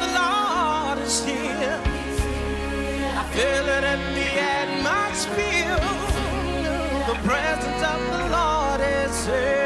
the Lord is here. I feel it in the atmosphere. The presence of the Lord is here.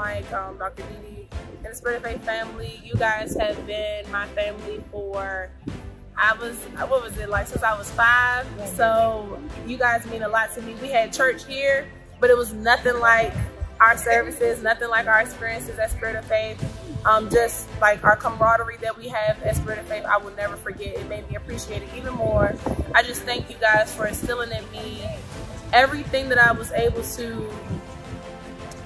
Mike, um, Dr. Didi, and the Spirit of Faith family, you guys have been my family for I was what was it like since I was five. So you guys mean a lot to me. We had church here, but it was nothing like our services, nothing like our experiences at Spirit of Faith. Um, just like our camaraderie that we have at Spirit of Faith, I will never forget. It made me appreciate it even more. I just thank you guys for instilling in me everything that I was able to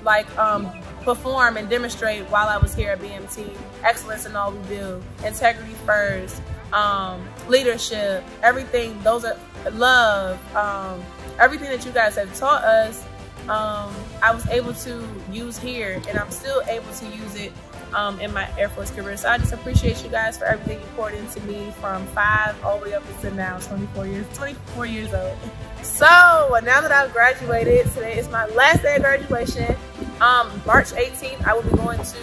like um, perform and demonstrate while I was here at BMT. Excellence in all we do, integrity first, um, leadership, everything. Those are love, um, everything that you guys have taught us. Um, I was able to use here, and I'm still able to use it um, in my Air Force career. So I just appreciate you guys for everything you poured into me from five all the way up to now, 24 years, 24 years old. So now that I've graduated, today is my last day of graduation. Um, March 18th, I will be going to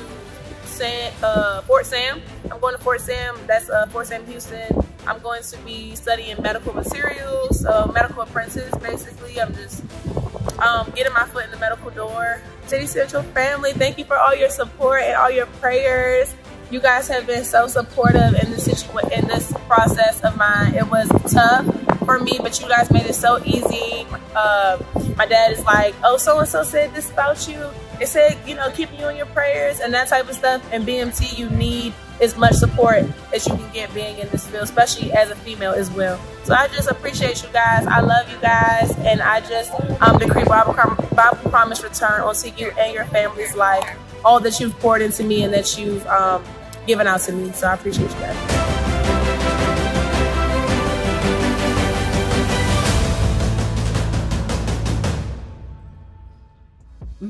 San, uh, Fort Sam. I'm going to Fort Sam. That's uh, Fort Sam, Houston. I'm going to be studying medical materials, uh, medical apprentice. Basically, I'm just um, getting my foot in the medical door. City Central family, thank you for all your support and all your prayers. You guys have been so supportive in this in this process of mine. It was tough for me, but you guys made it so easy. Uh, my dad is like, oh, so and so said this about you. It said, you know, keep you in your prayers and that type of stuff. And BMT, you need as much support as you can get being in this field, especially as a female as well. So I just appreciate you guys. I love you guys, and I just um, decree Bible, Bible promise return onto you and your family's life, all that you've poured into me and that you've um, given out to me. So I appreciate you guys.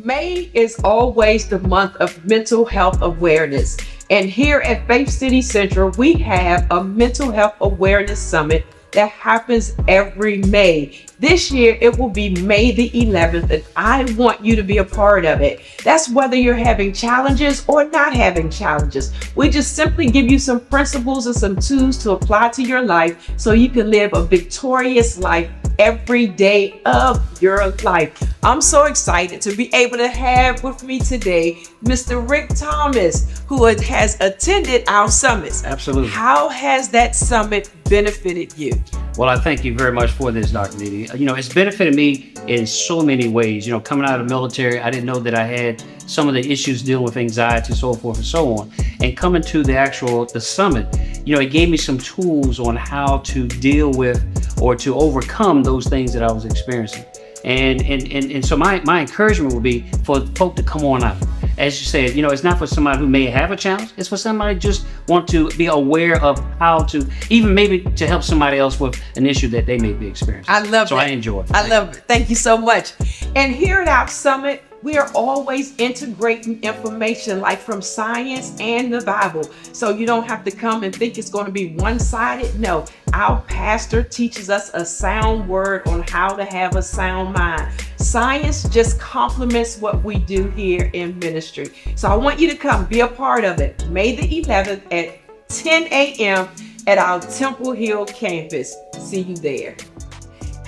May is always the month of mental health awareness. And here at Faith City Central, we have a mental health awareness summit that happens every May. This year, it will be May the 11th, and I want you to be a part of it. That's whether you're having challenges or not having challenges. We just simply give you some principles and some tools to apply to your life so you can live a victorious life every day of your life. I'm so excited to be able to have with me today Mr. Rick Thomas, who has attended our summits. Absolutely. How has that summit benefited you? Well, I thank you very much for this, Dr. Didi. Uh, you know, it's benefited me in so many ways. You know, coming out of the military, I didn't know that I had some of the issues dealing with anxiety, so forth and so on. And coming to the actual the summit, you know, it gave me some tools on how to deal with or to overcome those things that I was experiencing. And and and, and so my, my encouragement would be for folk to come on out as you said, you know, it's not for somebody who may have a challenge. It's for somebody just want to be aware of how to, even maybe to help somebody else with an issue that they may be experiencing. I love so that. I enjoy it. I love it. Thank you so much. And here at our summit, we are always integrating information like from science and the Bible. So you don't have to come and think it's going to be one sided. No, our pastor teaches us a sound word on how to have a sound mind. Science just complements what we do here in ministry. So I want you to come be a part of it. May the 11th at 10 a.m. at our Temple Hill campus. See you there.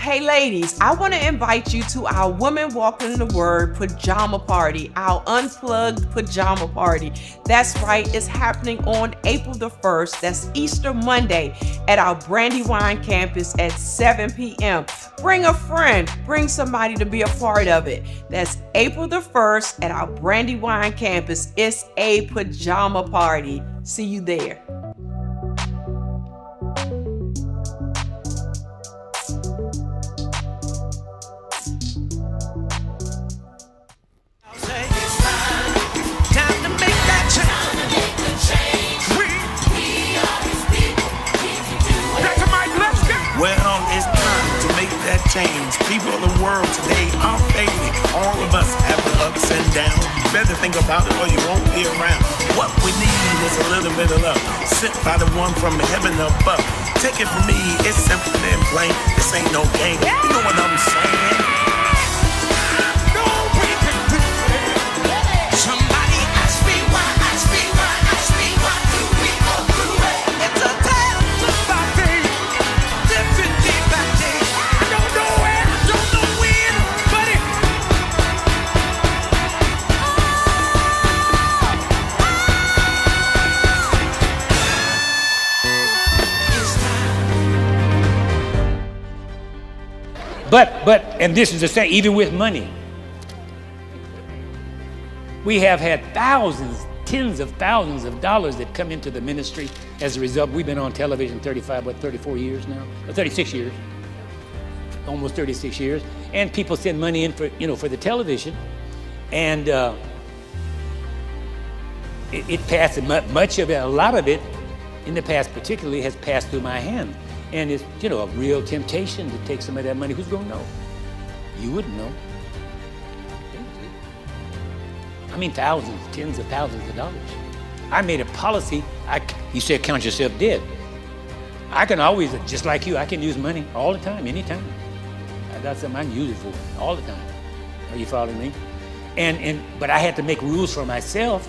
Hey ladies, I want to invite you to our Women Walking in the Word pajama party, our unplugged pajama party. That's right, it's happening on April the 1st. That's Easter Monday at our Brandywine campus at 7 p.m. Bring a friend, bring somebody to be a part of it. That's April the 1st at our Brandywine campus. It's a pajama party. See you there. Change. People of the world today are fading. All of us have the ups and downs. You better think about it or you won't be around. What we need is a little bit of love. Sent by the one from heaven above. Take it from me, it's simple and plain. This ain't no game. You know what I'm saying? But, but, and this is the same, even with money. We have had thousands, tens of thousands of dollars that come into the ministry as a result. We've been on television 35, what, 34 years now? Uh, 36 years. Almost 36 years. And people send money in for, you know, for the television. And uh, it, it passed, much of it, a lot of it, in the past particularly, has passed through my hand. And it's, you know, a real temptation to take some of that money. Who's going to know? You wouldn't know. I mean, thousands, tens of thousands of dollars. I made a policy. I, you said count yourself dead. I can always, just like you, I can use money all the time, anytime. I got something I can use it for all the time. Are you following me? And, and but I had to make rules for myself.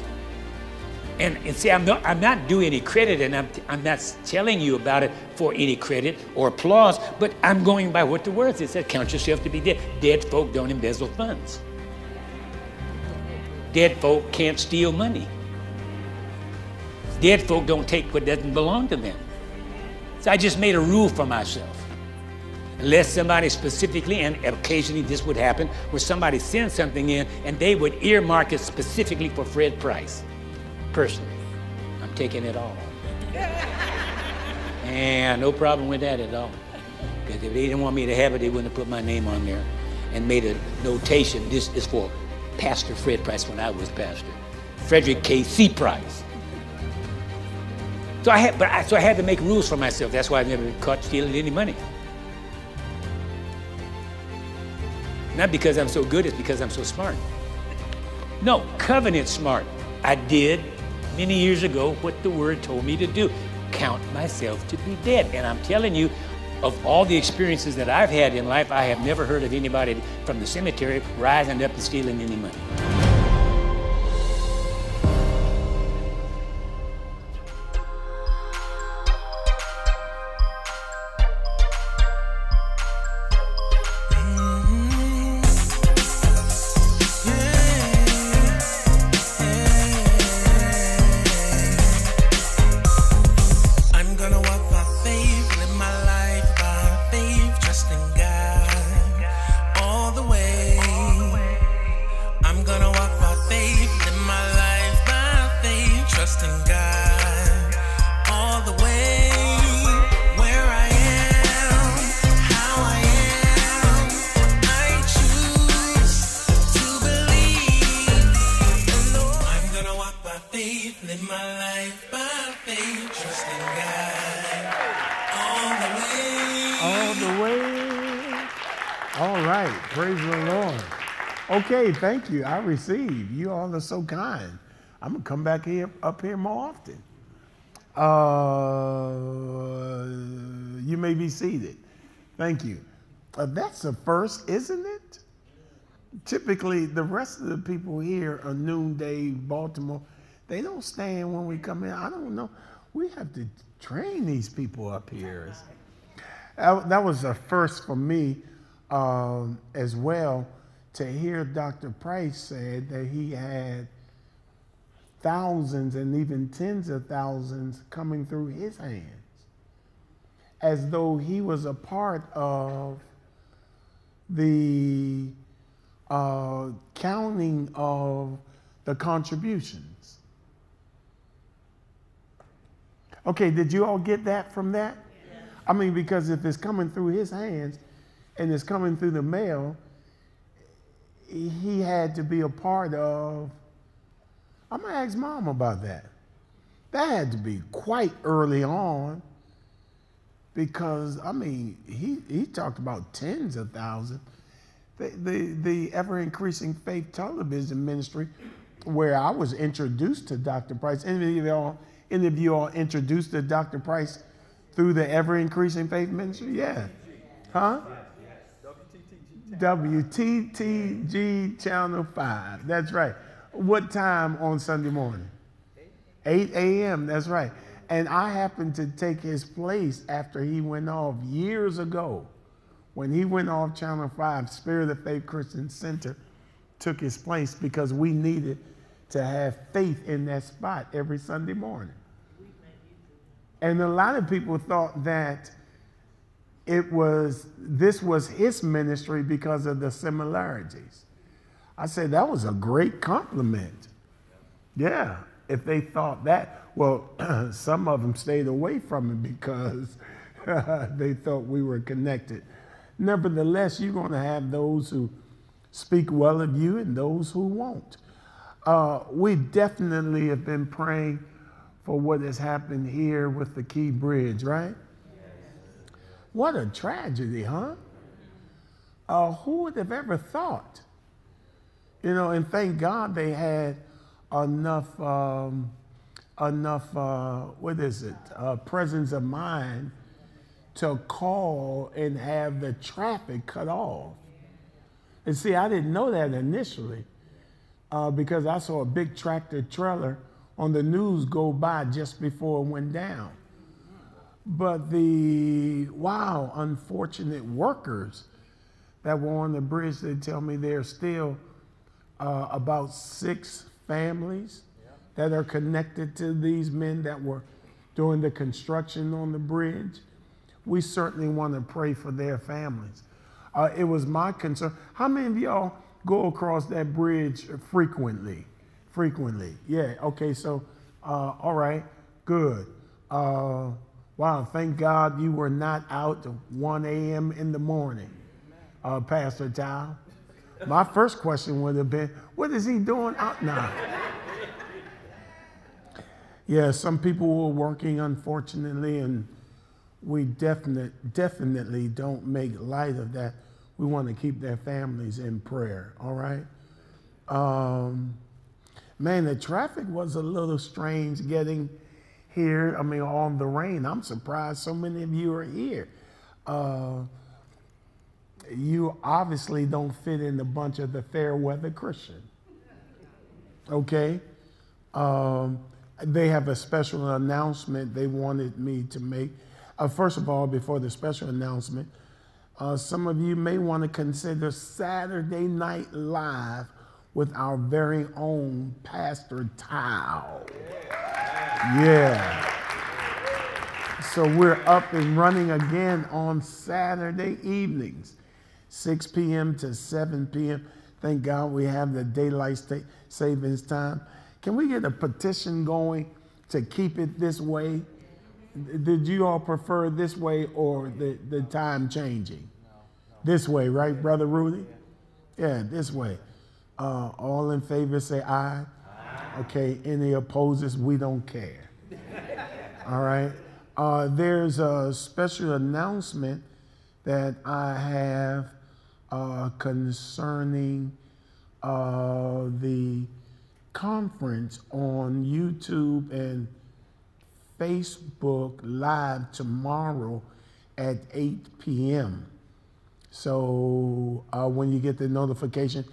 And, and see, I'm not, I'm not doing any credit, and I'm, I'm not telling you about it for any credit or applause, but I'm going by what the words. It says, count yourself to be dead. Dead folk don't embezzle funds. Dead folk can't steal money. Dead folk don't take what doesn't belong to them. So I just made a rule for myself. Unless somebody specifically, and occasionally this would happen, where somebody sends something in and they would earmark it specifically for Fred Price. Personally, I'm taking it all. and no problem with that at all. Because if they didn't want me to have it, they wouldn't have put my name on there and made a notation. This is for Pastor Fred Price when I was pastor. Frederick K.C. Price. So I had, but I, so I had to make rules for myself. That's why I've never been caught stealing any money. Not because I'm so good, it's because I'm so smart. No, covenant smart. I did many years ago what the word told me to do count myself to be dead. And I'm telling you, of all the experiences that I've had in life, I have never heard of anybody from the cemetery rising up and stealing any money. Okay, thank you. I receive. You all are so kind. I'm gonna come back here up here more often. Uh, you may be seated. Thank you. Uh, that's the first, isn't it? Typically, the rest of the people here are noonday Baltimore. They don't stand when we come in. I don't know. We have to train these people up here. That was a first for me um, as well to hear Dr. Price said that he had thousands and even tens of thousands coming through his hands as though he was a part of the uh, counting of the contributions. Okay, did you all get that from that? I mean, because if it's coming through his hands and it's coming through the mail, he had to be a part of. I'm gonna ask mom about that. That had to be quite early on because I mean he he talked about tens of thousands. The the, the ever increasing faith television ministry, where I was introduced to Dr. Price. Any of y'all, any of you all introduced to Dr. Price through the ever increasing faith ministry? Yeah. Huh? WTTG Channel 5. That's right. What time on Sunday morning? 8 a.m. That's right. And I happened to take his place after he went off years ago. When he went off Channel 5, Spirit of Faith Christian Center took his place because we needed to have faith in that spot every Sunday morning. And a lot of people thought that it was this was his ministry because of the similarities. I said that was a great compliment. Yeah, if they thought that, well, some of them stayed away from it because they thought we were connected. Nevertheless, you're going to have those who speak well of you and those who won't. Uh, we definitely have been praying for what has happened here with the Key Bridge, right? What a tragedy, huh? Uh, who would have ever thought? You know, and thank God they had enough, um, enough, uh, what is it, uh, presence of mind to call and have the traffic cut off. And see, I didn't know that initially uh, because I saw a big tractor trailer on the news go by just before it went down. But the, wow, unfortunate workers that were on the bridge, they tell me there are still uh, about six families that are connected to these men that were doing the construction on the bridge. We certainly want to pray for their families. Uh, it was my concern. How many of y'all go across that bridge frequently? Frequently. Yeah. Okay. So, uh, all right. Good. Uh, wow. Thank God you were not out 1 a.m. in the morning, uh, Pastor Tao. My first question would have been, what is he doing out now? yeah, some people were working, unfortunately, and we definite, definitely don't make light of that. We want to keep their families in prayer, all right? Um, man, the traffic was a little strange getting here. I mean, on the rain. I'm surprised so many of you are here. Uh, you obviously don't fit in the bunch of the fair weather Christian. Okay? Um, they have a special announcement they wanted me to make. Uh, first of all, before the special announcement, uh, some of you may want to consider Saturday Night Live with our very own Pastor Tao. Yeah. So we're up and running again on Saturday evenings, 6 p.m. to 7 p.m. Thank God we have the daylight savings time. Can we get a petition going to keep it this way? Did you all prefer this way or the, the time changing? This way, right, Brother Rudy? Yeah, this way. Uh, all in favor say aye. Okay, any opposes, we don't care. all right. Uh, there's a special announcement that I have uh, concerning uh, the conference on YouTube and Facebook Live tomorrow at 8 p.m. So uh, when you get the notification,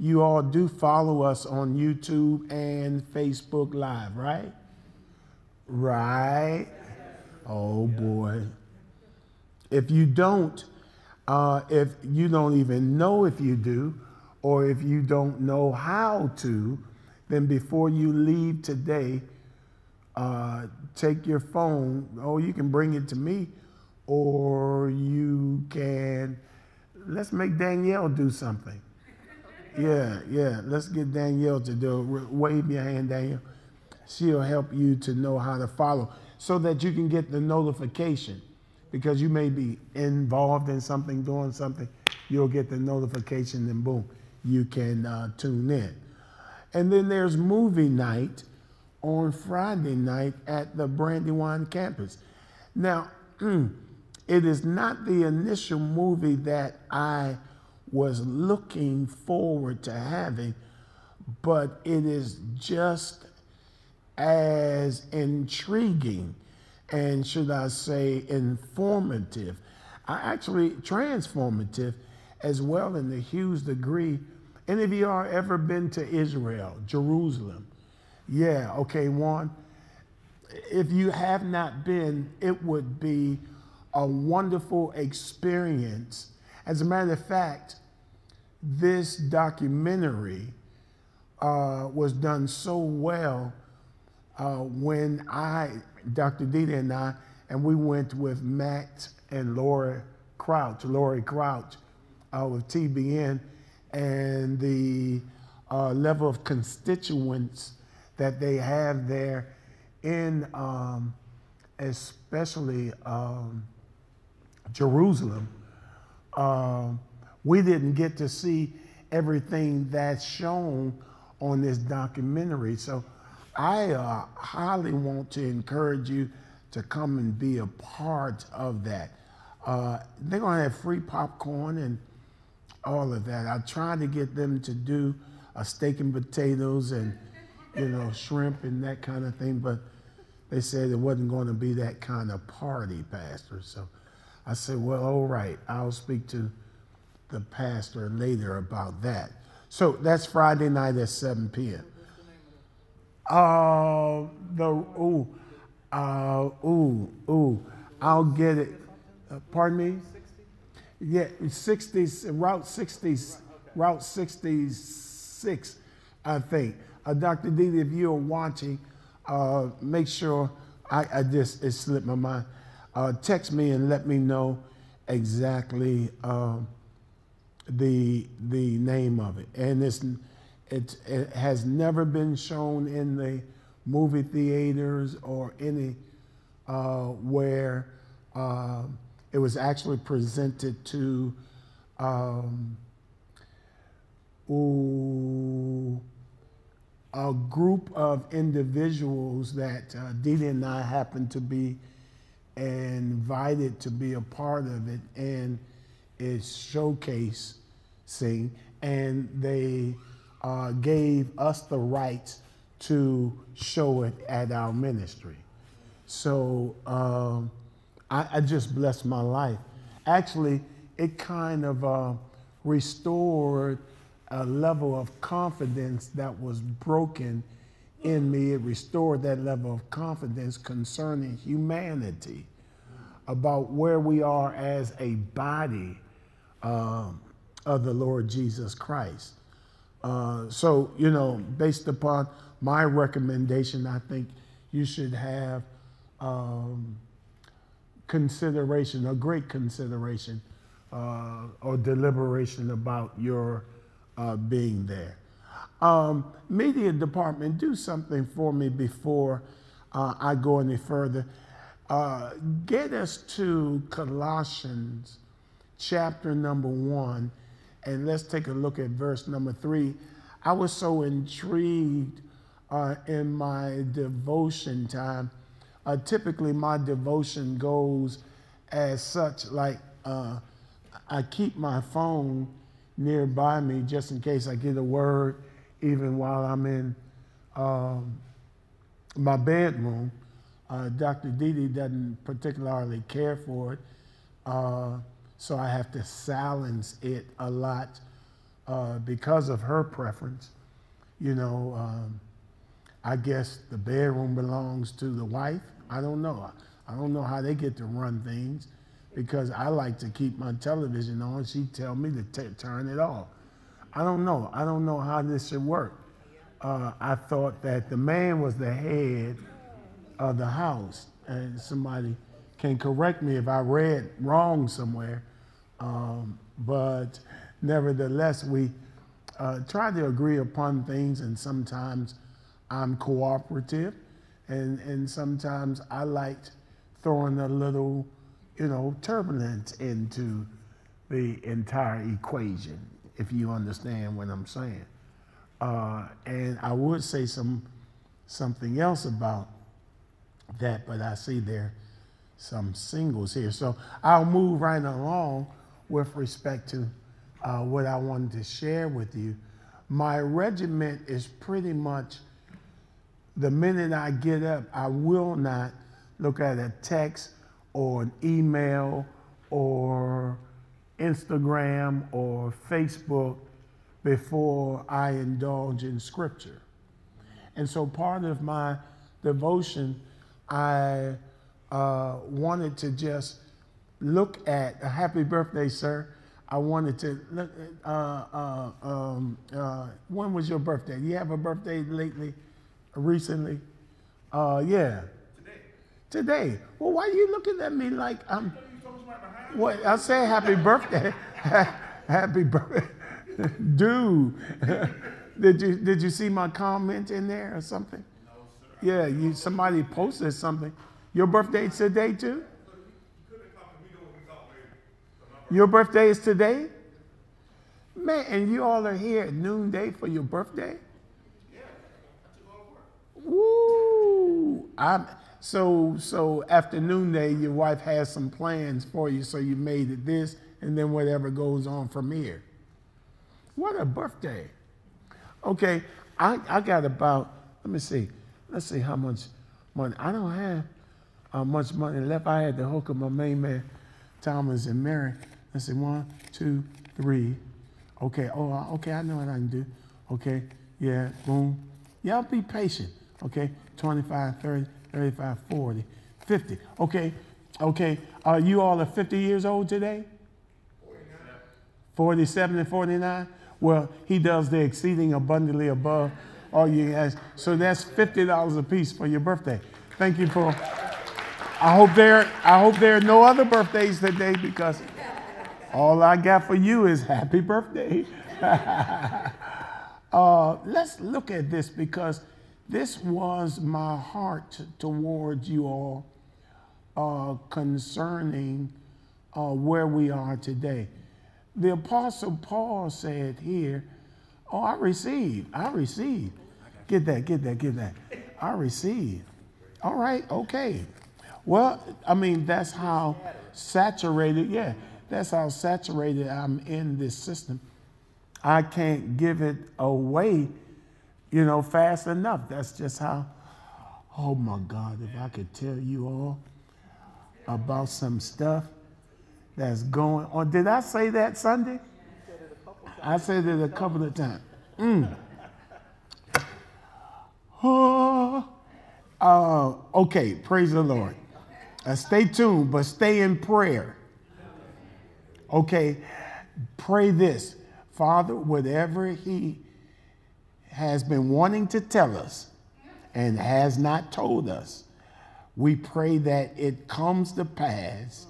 you all do follow us on YouTube and Facebook Live, right? Right. Oh boy. If you don't, uh, if you don't even know if you do, or if you don't know how to, then before you leave today, uh, take your phone. Oh, you can bring it to me, or you can, let's make Danielle do something. Yeah, yeah, let's get Danielle to do it. Wave your hand, Danielle. She'll help you to know how to follow so that you can get the notification because you may be involved in something, doing something. You'll get the notification, and boom, you can uh, tune in. And then there's movie night on Friday night at the Brandywine campus. Now, it is not the initial movie that I was looking forward to having, but it is just as intriguing and, should I say, informative. Actually, transformative as well in the huge degree. Any of you are ever been to Israel, Jerusalem? Yeah, okay, one. If you have not been, it would be a wonderful experience. As a matter of fact, this documentary uh, was done so well uh, when I, Dr. Didi and I, and we went with Matt and Laura Crouch, Laurie Crouch, uh, with TBN, and the uh, level of constituents that they have there in um, especially um, Jerusalem. Um, we didn't get to see everything that's shown on this documentary. So I uh, highly want to encourage you to come and be a part of that. Uh, they're going to have free popcorn and all of that. I tried to get them to do a steak and potatoes and, you know, shrimp and that kind of thing, but they said it wasn't going to be that kind of party, Pastor. So I said, well, all right, I'll speak to the pastor later about that. So that's Friday night at 7 p.m. Uh, the ooh, uh, ooh, ooh, I'll get it. Uh, pardon me. Yeah, 60 Route 60, Route 66, I think. Uh, Dr. Didi, if you're watching, uh, make sure I, I, just it slipped my mind. Uh, text me and let me know exactly um, the the name of it. And it's it, it has never been shown in the movie theaters or any uh, where uh, it was actually presented to um, ooh, a group of individuals that uh, Didi and I happened to be invited to be a part of it and is showcasing and they uh, gave us the right to show it at our ministry. So um, I, I, just blessed my life. Actually, it kind of uh, restored a level of confidence that was broken in me. It restored that level of confidence concerning humanity, about where we are as a body um, of the Lord Jesus Christ. Uh, so, you know, based upon my recommendation, I think you should have um, consideration, a great consideration uh, or deliberation about your uh, being there. Um, media department, do something for me before uh, I go any further. Uh, get us to Colossians chapter number one and let's take a look at verse number three. I was so intrigued uh, in my devotion time. Uh, typically, my devotion goes as such like uh, I keep my phone nearby me just in case I get a word, even while I'm in um, my bedroom. Uh, Dr. Didi doesn't particularly care for it. So I have to silence it a lot uh, because of her preference. You know, um, I guess the bedroom belongs to the wife. I don't know. I don't know how they get to run things because I like to keep my television on. She tell me to turn it off. I don't know. I don't know how this should work. Uh, I thought that the man was the head of the house, and somebody can correct me if I read wrong somewhere. Um, but nevertheless, we uh, try to agree upon things, and sometimes I'm cooperative, and, and sometimes I like throwing a little, you know, turbulence into the entire equation, if you understand what I'm saying. Uh, and I would say some something else about that, but I see there some singles here. So I'll move right along with respect to uh, what I wanted to share with you. My regiment is pretty much the minute I get up, I will not look at a text or an email or Instagram or Facebook before I indulge in scripture. And so part of my devotion, I uh, wanted to just look at a happy birthday, sir. I wanted to look. Uh, uh, um, uh, when was your birthday? Do you have a birthday lately, recently? Uh, yeah. Today. Today. Well, why are you looking at me like I'm? What I say happy birthday. happy birthday. Dude. did you did you see my comment in there or something? No, sir. Yeah, you somebody posted something. Your birthday today too? Your birthday is today? Man, and you all are here at noonday for your birthday? Yeah. Woo! I'm, so, so after noonday, your wife has some plans for you, so you made it this, and then whatever goes on from here. What a birthday. Okay, I, I got about, let me see, let's see how much money. I don't have uh, much money left. I had to hook up my main man, Thomas and Mary. Let's see, one, two, three. Okay, oh, okay, I know what I can do. Okay, yeah, boom. Y'all be patient. Okay, 25, 30, 35, 40, 50. Okay, okay, uh, you all are 50 years old today? 47 and 49? Well, he does the exceeding abundantly above all you ask. So that's $50 a piece for your birthday. Thank you for. I hope there. I hope there are no other birthdays today because all I got for you is happy birthday. uh, let's look at this because this was my heart towards you all uh, concerning uh, where we are today. The Apostle Paul said here, Oh, I receive, I receive. Get that, get that, get that. I receive. All right, okay. Well, I mean, that's how saturated, yeah. That's how saturated I'm in this system. I can't give it away, you know, fast enough. That's just how, oh my God, if I could tell you all about some stuff that's going on. Did I say that Sunday? I said it a couple of times. Mm. Oh, uh, okay, praise the Lord. Uh, stay tuned, but stay in prayer. Okay, pray this Father, whatever He has been wanting to tell us and has not told us, we pray that it comes to pass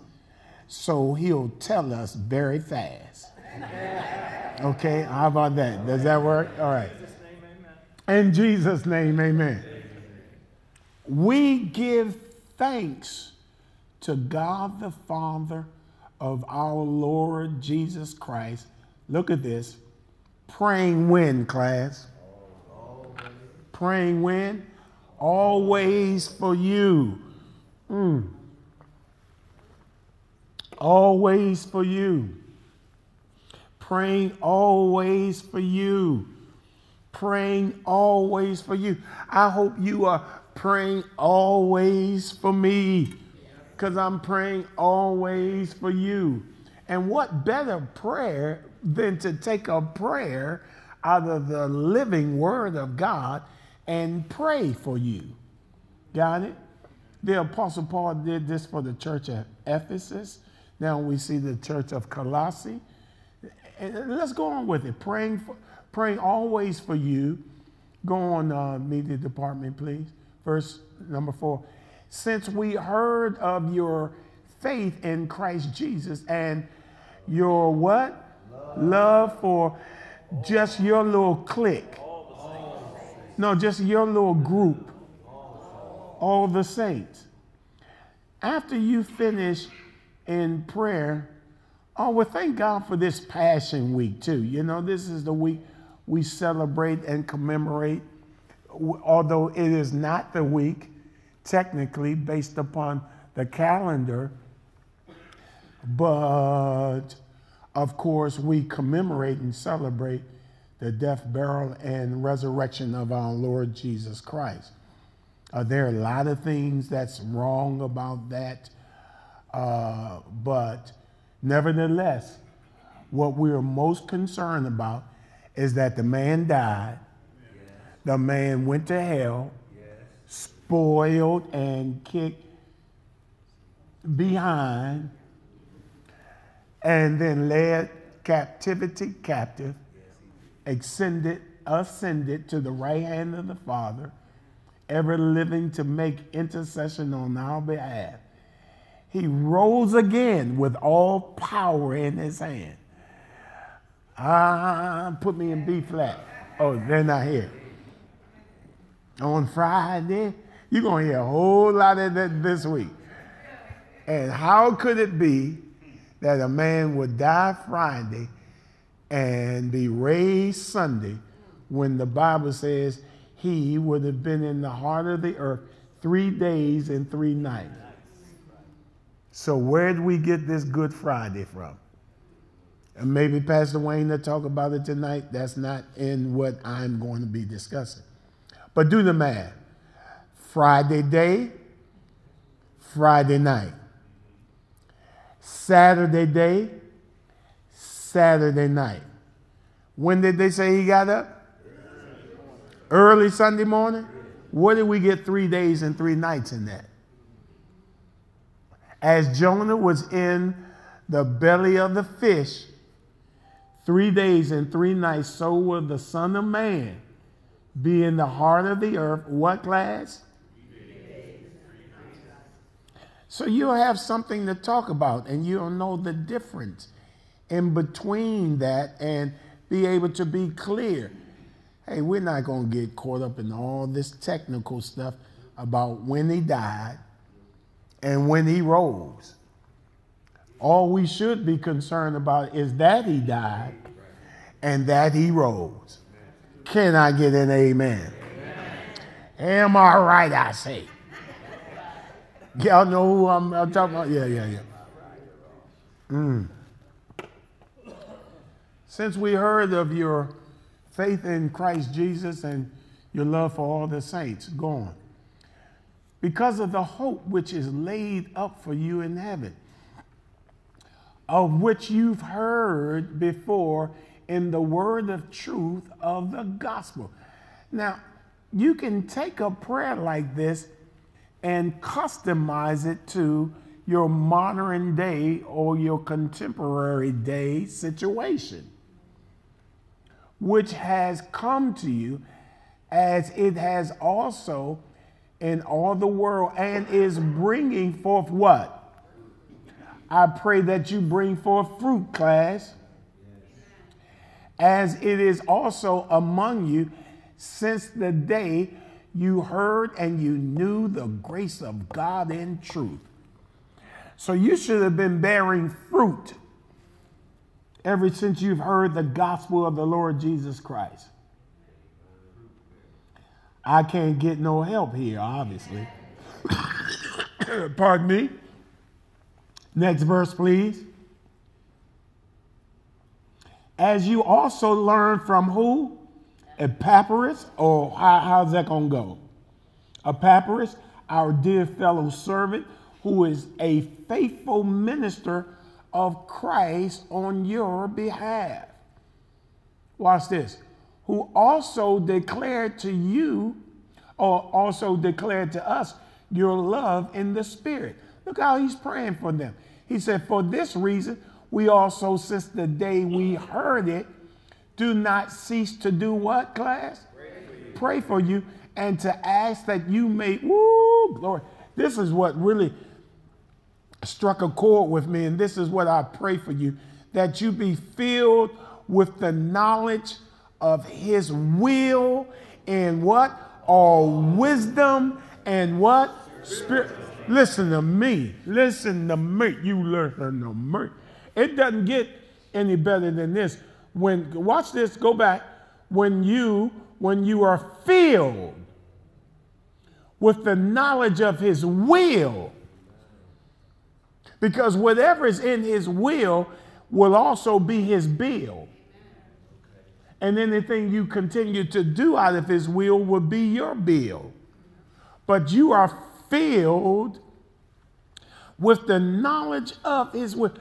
so He'll tell us very fast. Okay, how about that? Does that work? All right. In Jesus' name, amen. We give thanks to God the Father of our Lord Jesus Christ. Look at this. Praying when, class? Praying when? Always for you. Mm. Always for you. Praying always for you. Praying always for you. I hope you are praying always for me because I'm praying always for you. And what better prayer than to take a prayer out of the living word of God and pray for you? Got it? The Apostle Paul did this for the church at Ephesus. Now we see the church of Colossae. And let's go on with it. Praying, for, praying always for you. Go on, uh, media department, please. Verse number four since we heard of your faith in Christ Jesus and your what? Love, Love for just your little clique. No, just your little group. All the saints. After you finish in prayer, oh, well, thank God for this Passion Week, too. You know, this is the week we celebrate and commemorate, although it is not the week technically based upon the calendar, but of course we commemorate and celebrate the death, burial, and resurrection of our Lord Jesus Christ. Uh, there are a lot of things that's wrong about that, uh, but nevertheless, what we are most concerned about is that the man died, the man went to hell, spoiled and kicked behind, and then led captivity captive, ascended, ascended to the right hand of the Father, ever living to make intercession on our behalf. He rose again with all power in his hand. Ah, put me in B flat. Oh, they're not here. On Friday, you're going to hear a whole lot of that this week. And how could it be that a man would die Friday and be raised Sunday when the Bible says he would have been in the heart of the earth three days and three nights? So, where do we get this Good Friday from? And maybe Pastor Wayne will talk about it tonight. That's not in what I'm going to be discussing. But do the math Friday day, Friday night. Saturday day, Saturday night. When did they say he got up? Early Sunday morning? What did we get three days and three nights in that? As Jonah was in the belly of the fish, three days and three nights, so will the Son of Man be in the heart of the earth. What class? So you'll have something to talk about and you'll know the difference in between that and be able to be clear. Hey, we're not going to get caught up in all this technical stuff about when he died and when he rose. All we should be concerned about is that he died and that he rose. Can I get an amen? amen. Am I right, I say? Y'all know who I'm, I'm, talking about? Yeah, yeah, yeah. Mm. Since we heard of your faith in Christ Jesus and your love for all the saints, go on. Because of the hope which is laid up for you in heaven, of which you've heard before in the word of truth of the gospel. Now, you can take a prayer like this and customize it to your modern day or your contemporary day situation, which has come to you as it has also in all the world and is bringing forth what? I pray that you bring forth fruit, class, as it is also among you since the day you heard and you knew the grace of God in truth. So you should have been bearing fruit ever since you've heard the gospel of the Lord Jesus Christ. I can't get no help here, obviously. Pardon me. Next verse, please. As you also learned from who? Epaphras, or how, how's that going to go? A papyrus, our dear fellow servant, who is a faithful minister of Christ on your behalf. Watch this. Who also declared to you, or also declared to us, your love in the Spirit. Look how he's praying for them. He said, For this reason, we also, since the day we heard it, do not cease to do what, class? Pray, Pray for you and to ask that you may, woo, glory. This is what really struck a chord with me, and this is what I pray for you that you be filled with the knowledge of his will and what? All wisdom and what? Spirit. Listen to me. Listen to me. You listen to me. It doesn't get any better than this. When watch this, go back. When you when you are filled with the knowledge of his will. Because whatever is in his will will also be his bill. And anything you continue to do out of his will will be your bill. But you are filled with the knowledge of his will.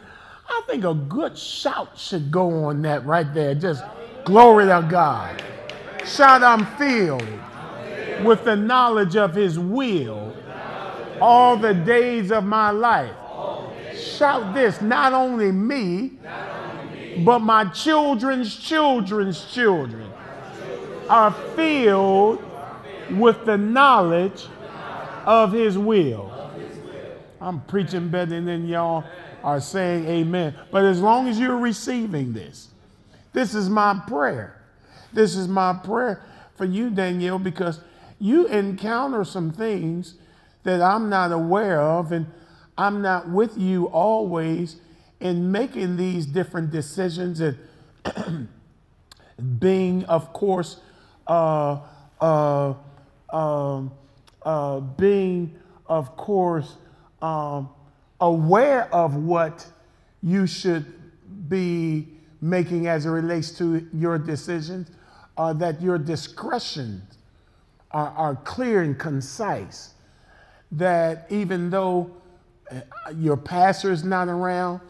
I think a good shout should go on that right there. Just glory to God. Shout, I'm filled with the knowledge of his will all the days of my life. Shout this, not only me, but my children's children's children are filled with the knowledge of his will. I'm preaching better than y'all are saying amen. But as long as you're receiving this, this is my prayer. This is my prayer for you, Danielle, because you encounter some things that I'm not aware of, and I'm not with you always in making these different decisions and being, of course, uh, uh, um, uh, being, of course, um, aware of what you should be making as it relates to your decisions, uh, that your discretions are, are clear and concise, that even though uh, your pastor is not around,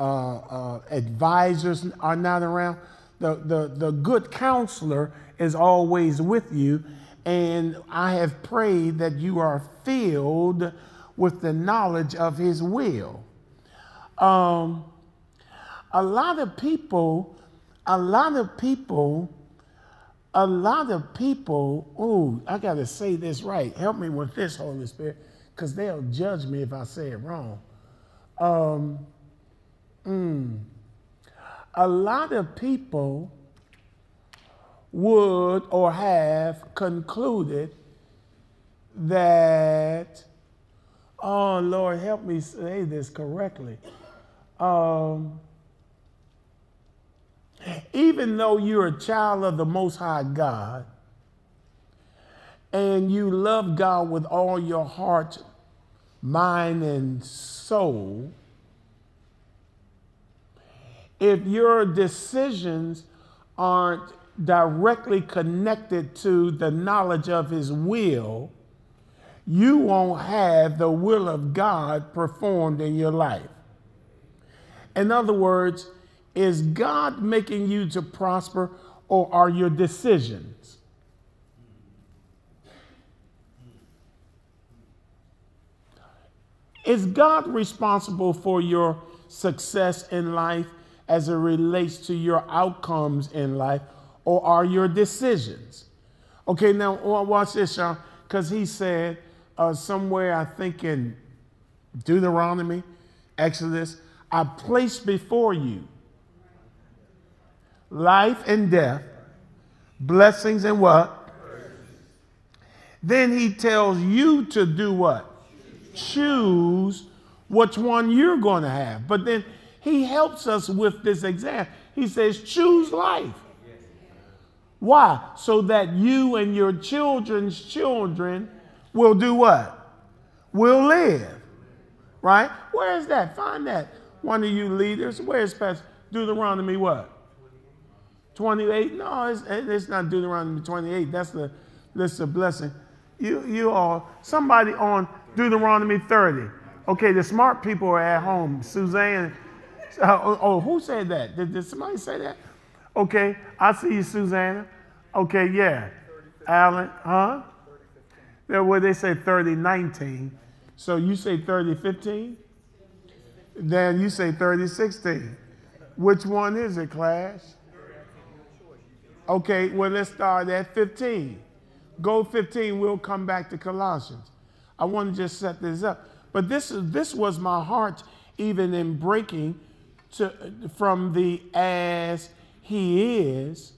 uh, uh, advisors are not around, the, the, the good counselor is always with you. And I have prayed that you are filled with the knowledge of his will. Um, a lot of people, a lot of people, a lot of people, oh, I got to say this right. Help me with this, Holy Spirit, because they'll judge me if I say it wrong. Um, mm, a lot of people would or have concluded that, oh Lord, help me say this correctly. Um, even though you're a child of the Most High God and you love God with all your heart, mind, and soul, if your decisions aren't directly connected to the knowledge of His will, you won't have the will of God performed in your life. In other words, is God making you to prosper or are your decisions? Is God responsible for your success in life as it relates to your outcomes in life or are your decisions? Okay, now watch this, y'all, because he said uh, somewhere, I think in Deuteronomy, Exodus, I place before you life and death, blessings and what? Then he tells you to do what? Choose which one you're going to have. But then he helps us with this example. He says, choose life. Why? So that you and your children's children will do what? Will live. Right? Where is that? Find that. One of you leaders. Where's Pastor Deuteronomy what? 28? No, it's, it's not Deuteronomy 28. That's the list of blessing. You, you all, somebody on Deuteronomy 30. Okay, the smart people are at home. Suzanne, uh, oh, oh who said that? Did, did somebody say that? Okay, I see you, Susanna. Okay, yeah. Alan, huh? Yeah, well, they say 30, 19. So you say 30, 15? Then you say 30, 16. Which one is it, class? Okay, well, let's start at 15. Go 15, we'll come back to Colossians. I want to just set this up. But this, is, this was my heart, even in breaking to, from the as he is.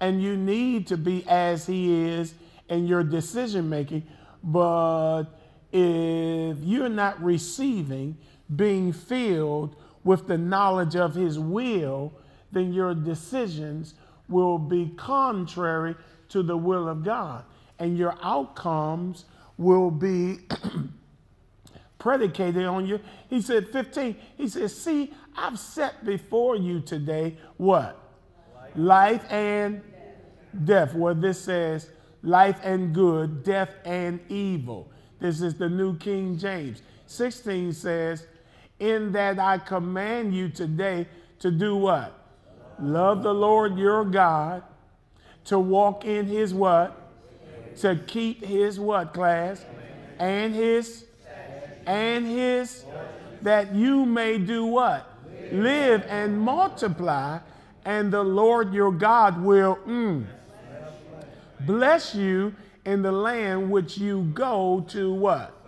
And you need to be as he is in your decision making. But if you're not receiving, being filled with the knowledge of his will, then your decisions will be contrary to the will of God. And your outcomes will be predicated on you. He said, 15, he said, See, I've set before you today what? Life, life and death. death. Where this says life and good, death and evil. This is the New King James. 16 says, In that I command you today to do what? Love the Lord your God, to walk in his what? To keep his what, class? And his, and his, that you may do what? Live and multiply, and the Lord your God will mm, bless you in the land which you go to what?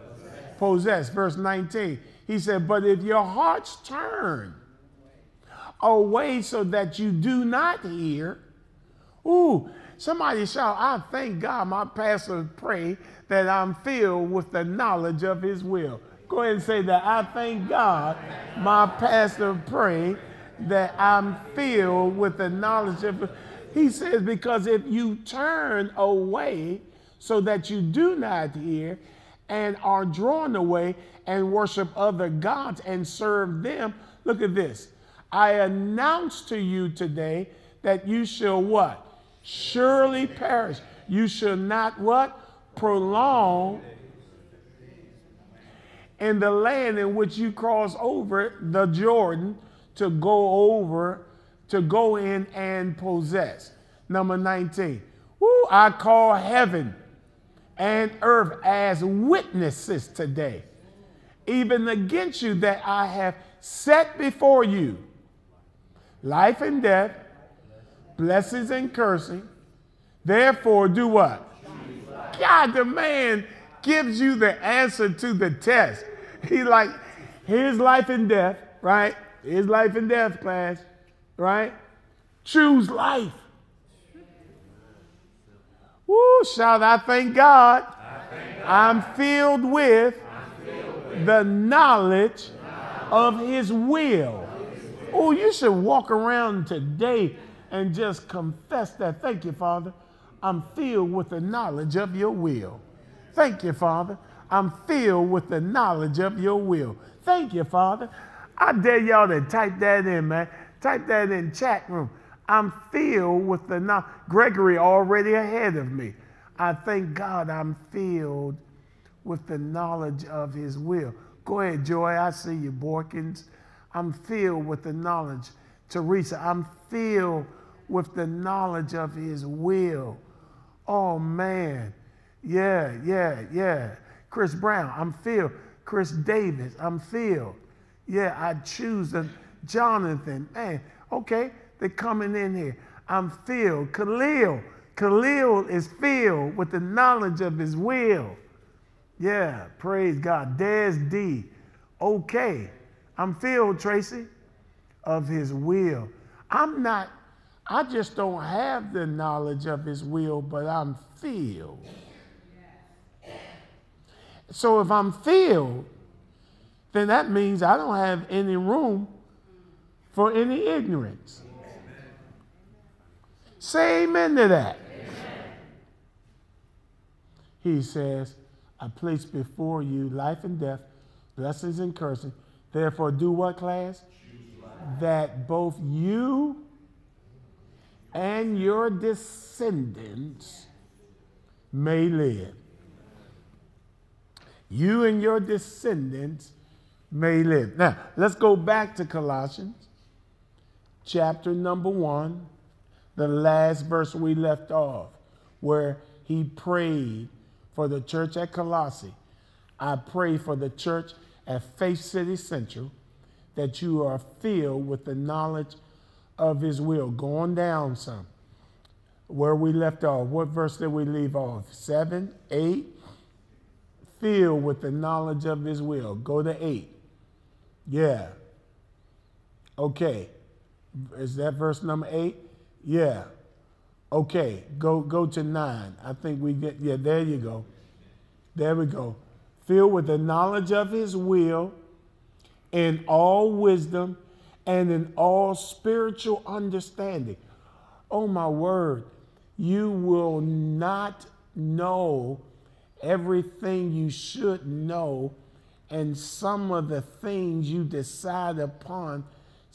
possess. Verse 19. He said, But if your hearts turn away so that you do not hear, ooh, somebody shout, I thank God my pastor pray that I'm filled with the knowledge of his will. Go ahead and say that. I thank God my pastor pray that I'm filled with the knowledge of he says because if you turn away so that you do not hear and are drawn away and worship other gods and serve them look at this. I announce to you today that you shall what? Surely perish. You shall not what? Prolong in the land in which you cross over the jordan to go over, to go in and possess. Number 19. Woo, I call heaven and earth as witnesses today, even against you that I have set before you life and death, blessings and cursing. Therefore, do what? God, the man gives you the answer to the test. He like, here's life and death, right? Is life and death, class, right? Choose life. Woo, shout, I thank God. I'm filled with the knowledge of his will. Oh, you should walk around today and just confess that. Thank you, Father. I'm filled with the knowledge of your will. Thank you, Father. I'm filled with the knowledge of your will. Thank you, Father. I dare y'all to type that in, man. Type that in chat room. I'm filled with the knowledge. Gregory already ahead of me. I thank God I'm filled with the knowledge of his will. Go ahead, Joy. I see you, Borkins. I'm filled with the knowledge. Teresa, I'm filled with the knowledge of his will. Oh, man. Yeah, yeah, yeah. Chris Brown, I'm filled. Chris Davis, I'm filled. Yeah, I choose a Jonathan. Man, okay, they're coming in here. I'm filled. Khalil. Khalil is filled with the knowledge of his will. Yeah, praise God. There's D. Okay. I'm filled, Tracy, of his will. I'm not, I just don't have the knowledge of his will, but I'm filled. So if I'm filled, then that means I don't have any room for any ignorance. Say amen to that. He says, I place before you life and death, blessings and cursing. Therefore, do what, class? That both you and your descendants may live. You and your descendants may live. Now, let's go back to Colossians, chapter number one, the last verse we left off, where he prayed for the church at Colossae. I pray for the church at Faith City Central that you are filled with the knowledge of his will. Going down some. Where we left off. What verse did we leave off? Seven, eight. Filled with the knowledge of his will. Go to eight. Yeah. Okay. Is that verse number eight? Yeah. Okay. Go go to nine. I think we get yeah, there you go. There we go. Filled with the knowledge of his will in all wisdom and in all spiritual understanding. Oh my word, you will not know everything you should know and some of the things you decide upon,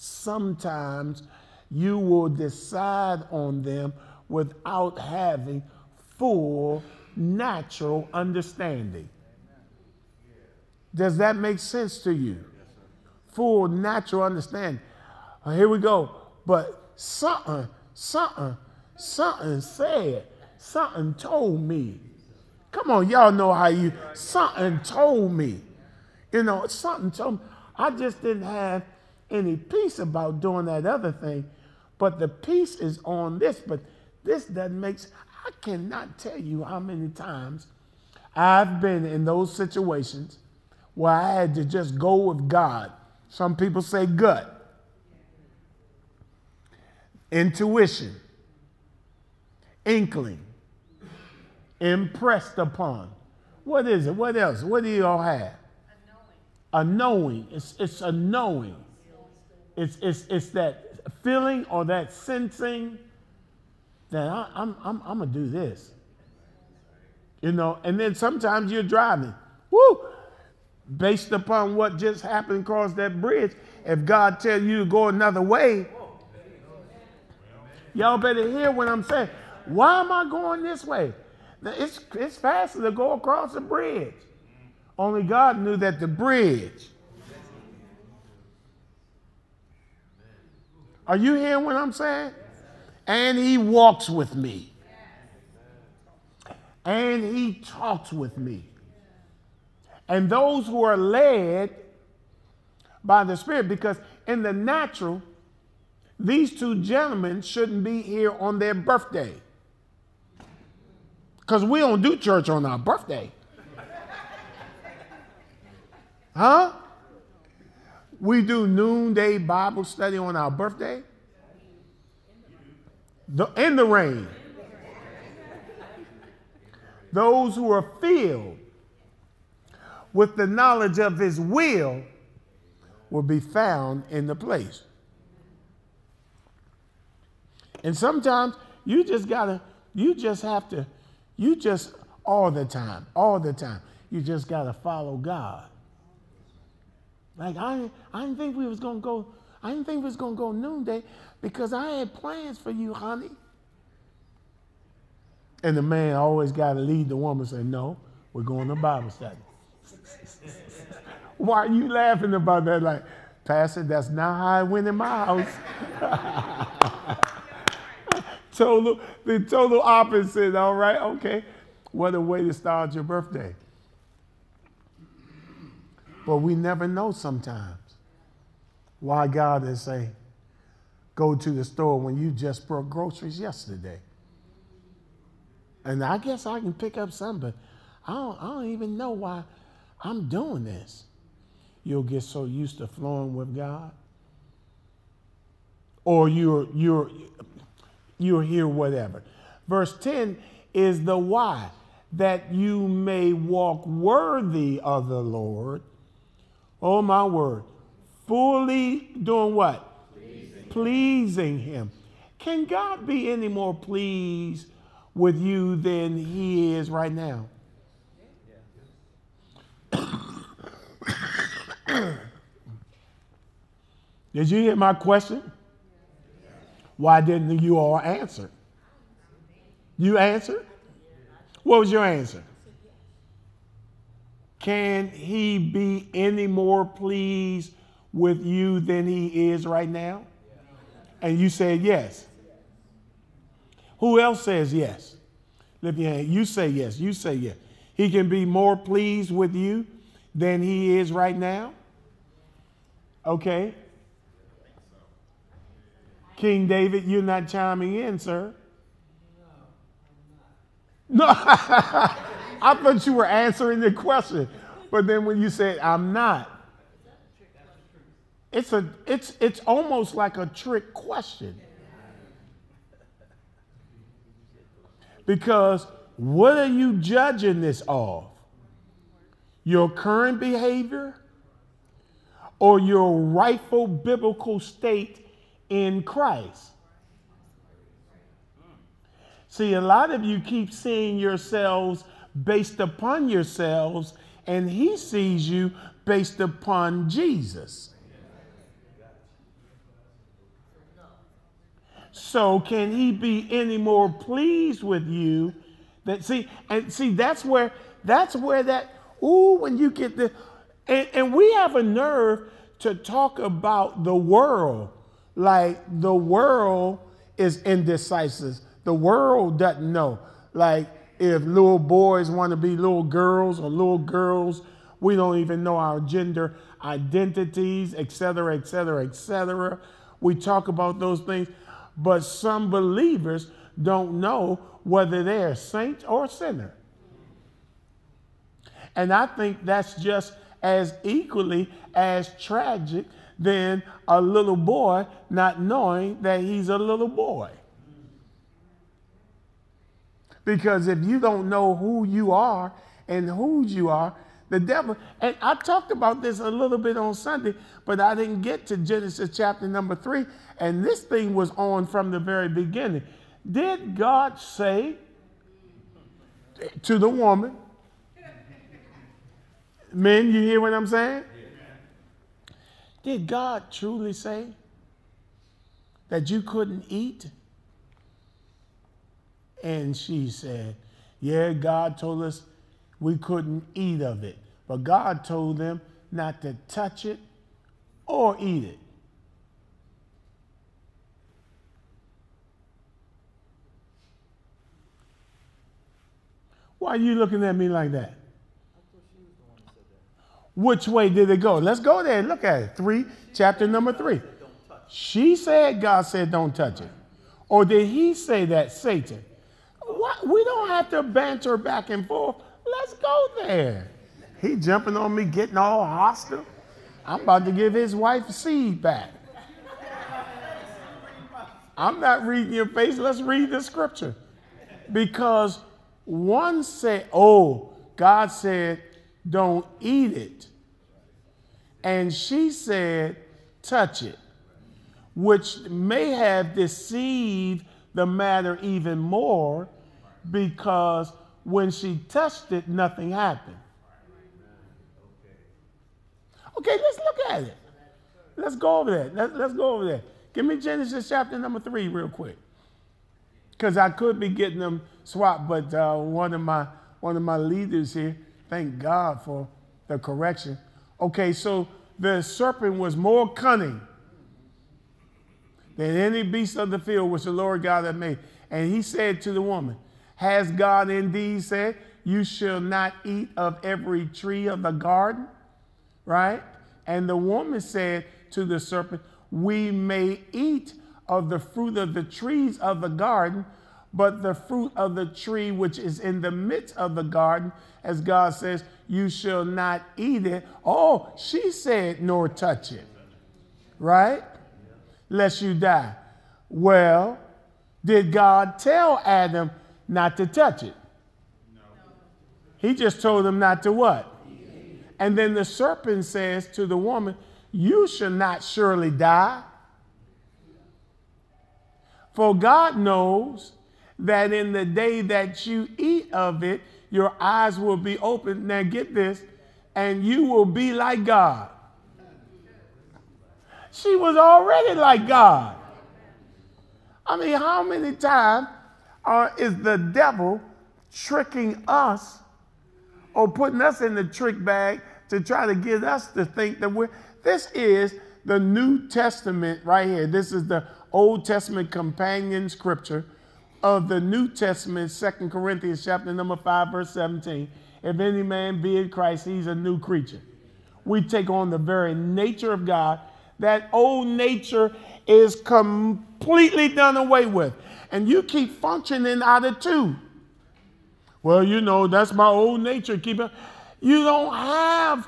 sometimes you will decide on them without having full natural understanding. Does that make sense to you? Full natural understanding. Uh, here we go. But something, something, something said, something told me. Come on, y'all know how you, something told me. You know, something told me. I just didn't have any peace about doing that other thing. But the peace is on this. But this doesn't make I cannot tell you how many times I've been in those situations where I had to just go with God. Some people say gut, intuition, inkling, impressed upon. What is it? What else? What do you all have? A knowing. It's, it's a knowing. It's, it's, it's that feeling or that sensing that I, I'm, I'm, I'm going to do this. You know, and then sometimes you're driving. Woo! Based upon what just happened across that bridge, if God tells you to go another way, y'all better hear what I'm saying. Why am I going this way? It's, it's faster to go across the bridge. Only God knew that the bridge. Are you hearing what I'm saying? And he walks with me. And he talks with me. And those who are led by the Spirit, because in the natural, these two gentlemen shouldn't be here on their birthday. Because we don't do church on our birthday. Huh? We do noonday Bible study on our birthday. The, in the rain. Those who are filled with the knowledge of his will will be found in the place. And sometimes you just gotta, you just have to, you just all the time, all the time, you just gotta follow God. Like I, I didn't think we was gonna go. I didn't think we was gonna go noonday because I had plans for you, honey. And the man always got to lead the woman. Say, no, we're going to Bible study. Why are you laughing about that? Like, Pastor, that's not how I went in my house. total, the total opposite. All right, okay. What a way to start your birthday. But we never know sometimes why God is saying, go to the store when you just brought groceries yesterday. And I guess I can pick up some, but I don't, I don't even know why I'm doing this. You'll get so used to flowing with God. Or you're, you're, you're here, whatever. Verse 10 is the why, that you may walk worthy of the Lord. Oh, my word. Fully doing what? Pleasing, Pleasing Him. Can God be any more pleased with you than He is right now? Did you hear my question? Why didn't you all answer? You answered? What was your answer? Can he be any more pleased with you than he is right now? And you said yes. Who else says yes? Lift your hand. You say yes. You say yes. He can be more pleased with you than he is right now? Okay. King David, you're not chiming in, sir. No, I thought you were answering the question. But then when you said, I'm not, it's, a, it's, it's almost like a trick question. Because what are you judging this off? Your current behavior or your rightful biblical state in Christ? See, a lot of you keep seeing yourselves based upon yourselves, and He sees you based upon Jesus. So can he be any more pleased with you? That see, and see, that's where that's where that ooh, when you get the and, and we have a nerve to talk about the world like the world is indecisive. The world doesn't know. Like if little boys want to be little girls or little girls, we don't even know our gender identities, etc., etc., etc. We talk about those things, but some believers don't know whether they're saint or sinner. And I think that's just as equally as tragic than a little boy not knowing that he's a little boy. Because if you don't know who you are and whose you are, the devil, and I talked about this a little bit on Sunday, but I didn't get to Genesis chapter number three, and this thing was on from the very beginning. Did God say to the woman, men, you hear what I'm saying? Did God truly say that you couldn't eat? And she said, Yeah, God told us we couldn't eat of it. But God told them not to touch it or eat it. Why are you looking at me like that? Which way did it go? Let's go there and look at it. Three, chapter number three. She said, God said, don't touch it. Or did he say that, Satan? What? We don't have to banter back and forth. Let's go there. He jumping on me, getting all hostile. I'm about to give his wife seed back. I'm not reading your face. Let's read the scripture. Because one said, Oh, God said, don't eat it. And she said, touch it, which may have deceived the matter even more because when she touched it, nothing happened. Okay, let's look at it. Let's go over that. Let's, let's go over that. Give me Genesis chapter number three, real quick. Because I could be getting them swapped, but uh, one of my one of my leaders here, thank God for the correction. Okay, so the serpent was more cunning than any beast of the field which the Lord God had made. And he said to the woman, Has God indeed said, You shall not eat of every tree of the garden? Right? And the woman said to the serpent, We may eat of the fruit of the trees of the garden, but the fruit of the tree which is in the midst of the garden, as God says, you shall not eat it. Oh, she said, nor touch it. Right? Lest you die. Well, did God tell Adam not to touch it? No. He just told them not to what? And then the serpent says to the woman, You shall not surely die. For God knows that in the day that you eat of it, your eyes will be opened. Now, get this, and you will be like God. She was already like God. I mean, how many times uh, is the devil tricking us or putting us in the trick bag to try to get us to think that we're. This is the New Testament right here. This is the Old Testament companion scripture of the New Testament, Second Corinthians chapter number 5, verse 17. If any man be in Christ, he's a new creature. We take on the very nature of God. That old nature is completely done away with. And you keep functioning out of two. Well, you know, that's my old nature. Keep it. You don't have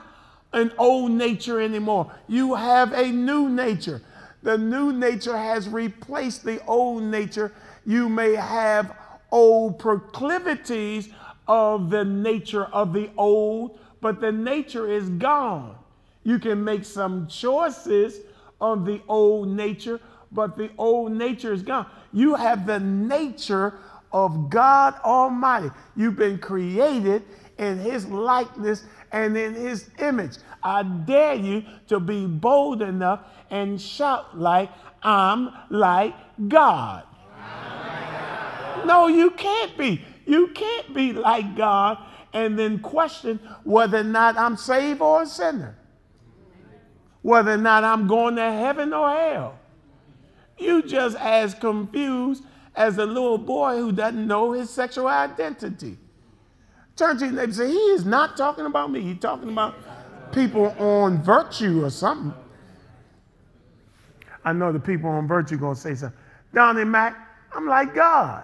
an old nature anymore. You have a new nature. The new nature has replaced the old nature. You may have old proclivities of the nature of the old, but the nature is gone. You can make some choices of the old nature, but the old nature is gone. You have the nature of God Almighty. You've been created in His likeness and in His image. I dare you to be bold enough and shout like, I'm like God. No, you can't be. You can't be like God and then question whether or not I'm saved or a sinner, whether or not I'm going to heaven or hell. You just as confused as a little boy who doesn't know his sexual identity. Turn to your neighbor and say, He is not talking about me. He's talking about people on virtue or something. I know the people on virtue going to say something. Down in Mac, I'm like God.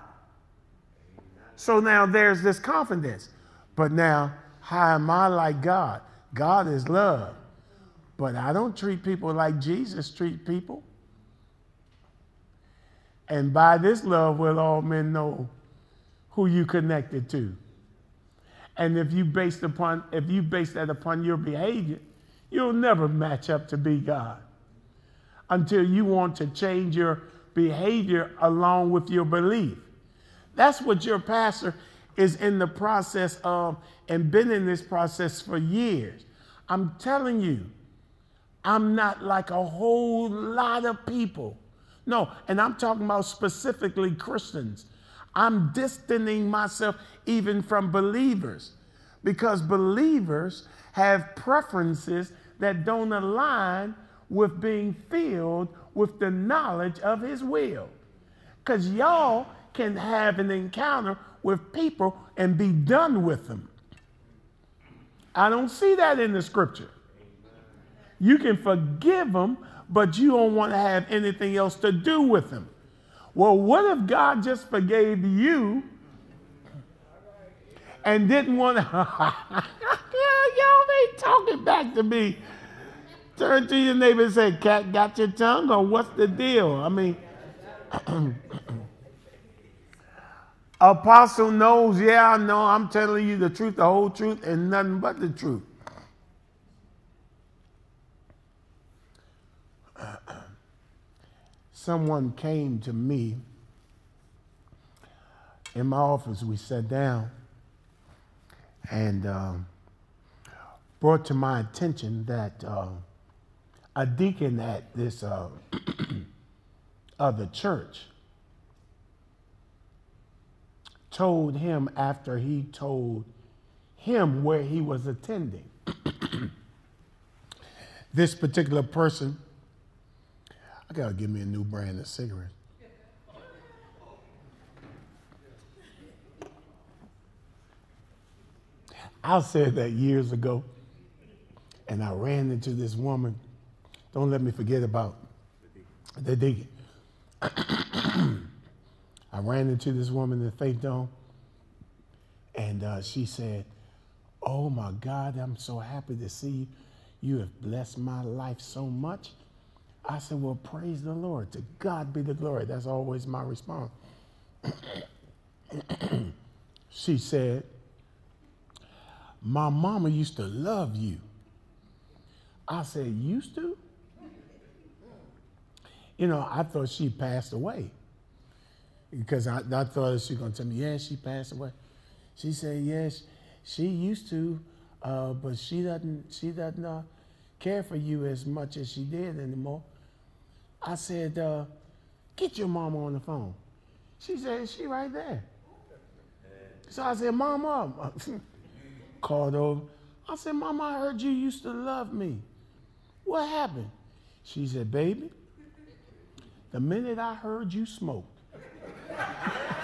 So now there's this confidence. But now, how am I like God? God is love. But I don't treat people like Jesus treat people. And by this love will all men know who you connected to. And if you based upon if you base that upon your behavior, you'll never match up to be God until you want to change your behavior along with your belief. That's what your pastor is in the process of and been in this process for years. I'm telling you, I'm not like a whole lot of people. No, and I'm talking about specifically Christians. I'm distancing myself even from believers because believers have preferences that don't align with being filled with the knowledge of his will. Because y'all can have an encounter with people and be done with them. I don't see that in the scripture. You can forgive them, but you don't want to have anything else to do with them. Well, what if God just forgave you and didn't want to? Y'all ain't talking back to me. Turn to your neighbor and say, Cat, got your tongue? Or what's the deal? I mean, Apostle knows, yeah, I know, I'm telling you the truth, the whole truth, and nothing but the truth. Someone came to me in my office. We sat down and um, brought to my attention that. Uh, a deacon at this uh, other church told him after he told him where he was attending. this particular person, I gotta give me a new brand of cigarette. I said that years ago, and I ran into this woman don't let me forget about the deacon. I ran into this woman in Faith Dome, and uh, she said, Oh my God, I'm so happy to see you. You have blessed my life so much. I said, Well, praise the Lord. To God be the glory. That's always my response. she said, My mama used to love you. I said, Used to? you know, I thought she passed away because I, I thought she was going to tell me, yeah, she passed away. She said, yes, she used to, uh, but she doesn't, she doesn't uh, care for you as much as she did anymore. I said, uh, get your mama on the phone. She said, she right there. So I said, Mama, called over. I said, Mama, I heard you used to love me. What happened? She said, Baby, the minute I heard you smoked,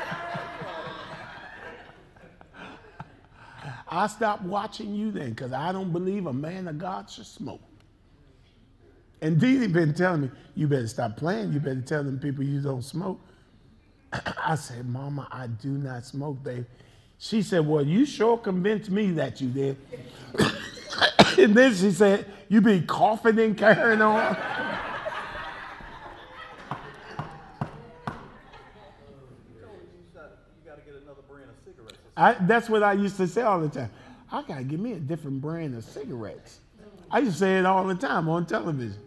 I stopped watching you then because I don't believe a man of God should smoke. And Didi been telling me, you better stop playing. You better tell them people you don't smoke. I said, Mama, I do not smoke, babe. She said, Well, you sure convinced me that you did. and then she said, You be coughing and carrying on. I, that's what I used to say all the time. I gotta give me a different brand of cigarettes. I used to say it all the time on television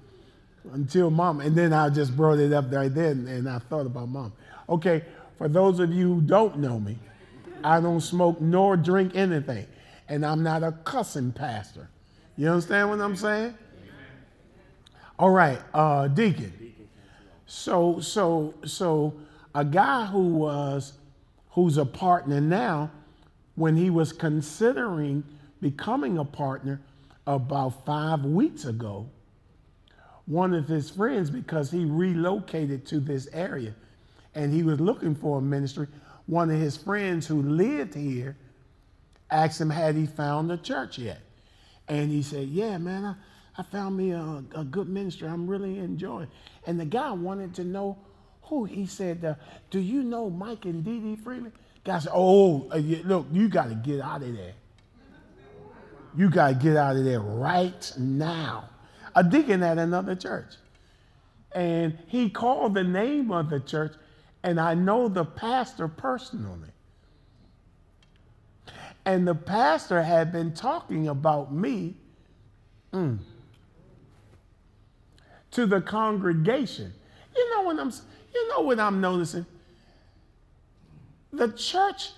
until mom, and then I just brought it up right then, and I thought about mom. Okay, for those of you who don't know me, I don't smoke nor drink anything, and I'm not a cussing pastor. You understand what I'm saying? All right, uh, deacon. So, so, so, a guy who was, who's a partner now, when he was considering becoming a partner about five weeks ago, one of his friends, because he relocated to this area and he was looking for a ministry, one of his friends who lived here asked him, had he found a church yet? And he said, yeah, man, I, I found me a, a good ministry. I'm really enjoying. And the guy wanted to know who. He said, uh, do you know Mike and Didi Freeman? Guy said, Oh, uh, look, you got to get out of there. You got to get out of there right now. A deacon at another church. And he called the name of the church, and I know the pastor personally. And the pastor had been talking about me mm, to the congregation. You know what I'm you know what I'm noticing? The church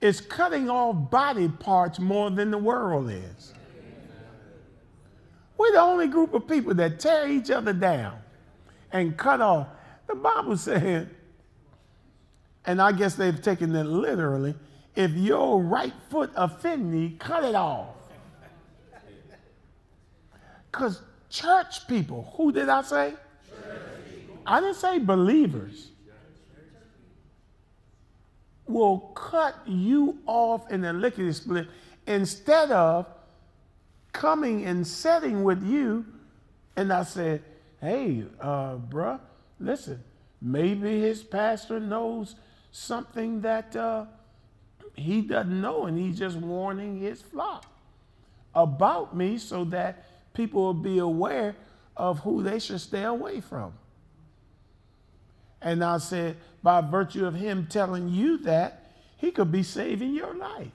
is cutting off body parts more than the world is. We're the only group of people that tear each other down and cut off. The Bible said, and I guess they've taken it literally, if your right foot offend me, cut it off. Because church people, who did I say? I didn't say believers. Will cut you off in a lickety split instead of coming and setting with you. And I said, hey, uh, bruh, listen, maybe his pastor knows something that uh, he doesn't know, and he's just warning his flock about me so that people will be aware of who they should stay away from. And I said, by virtue of him telling you that, he could be saving your life.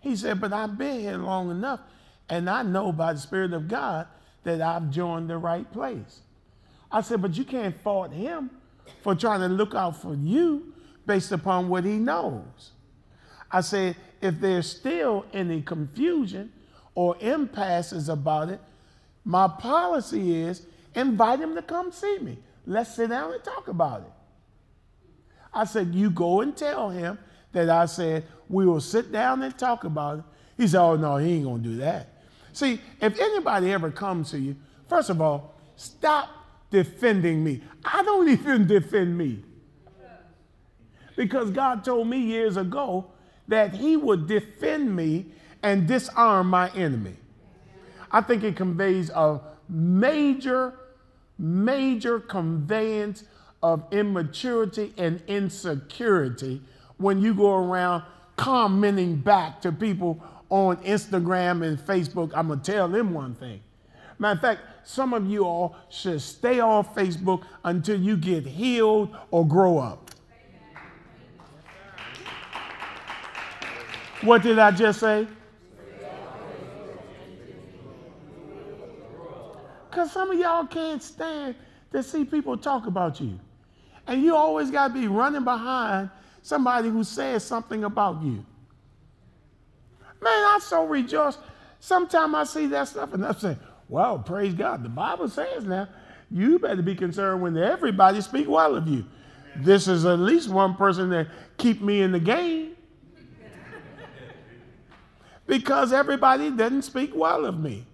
He said, but I've been here long enough, and I know by the Spirit of God that I've joined the right place. I said, but you can't fault him for trying to look out for you based upon what he knows. I said, if there's still any confusion or impasses about it, my policy is invite him to come see me. Let's sit down and talk about it. I said, You go and tell him that I said, We will sit down and talk about it. He said, Oh, no, he ain't going to do that. See, if anybody ever comes to you, first of all, stop defending me. I don't even defend me. Because God told me years ago that He would defend me and disarm my enemy. I think it conveys a major major conveyance of immaturity and insecurity when you go around commenting back to people on Instagram and Facebook. I'm going to tell them one thing. Matter of fact, some of you all should stay off Facebook until you get healed or grow up. What did I just say? Because some of y'all can't stand to see people talk about you. And you always got to be running behind somebody who says something about you. Man, I so rejoice. Sometimes I see that stuff and I say, well, praise God. The Bible says now, you better be concerned when everybody speak well of you. This is at least one person that keep me in the game. because everybody doesn't speak well of me.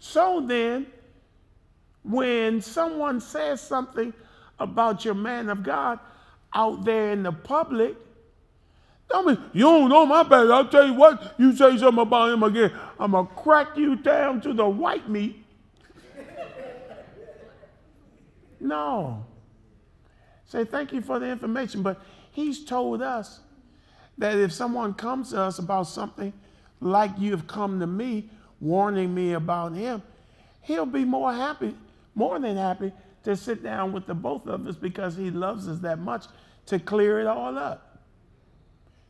So then, when someone says something about your man of God out there in the public, don't be, you don't know my bad. I'll tell you what, you say something about him again, I'm going to crack you down to the white meat. no. Say, thank you for the information, but he's told us that if someone comes to us about something like you've come to me, warning me about him, he'll be more happy more than happy to sit down with the both of us because he loves us that much to clear it all up.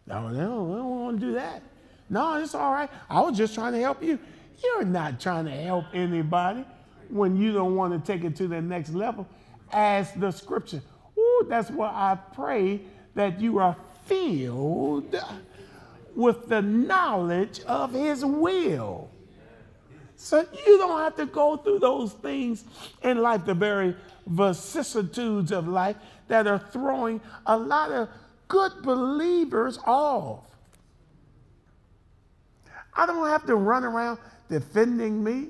No, no, we don't want to do that. No, it's all right. I was just trying to help you. You're not trying to help anybody when you don't want to take it to the next level. As the scripture. Ooh, that's why I pray that you are filled with the knowledge of his will. So you don't have to go through those things in life, the very vicissitudes of life that are throwing a lot of good believers off. I don't have to run around defending me.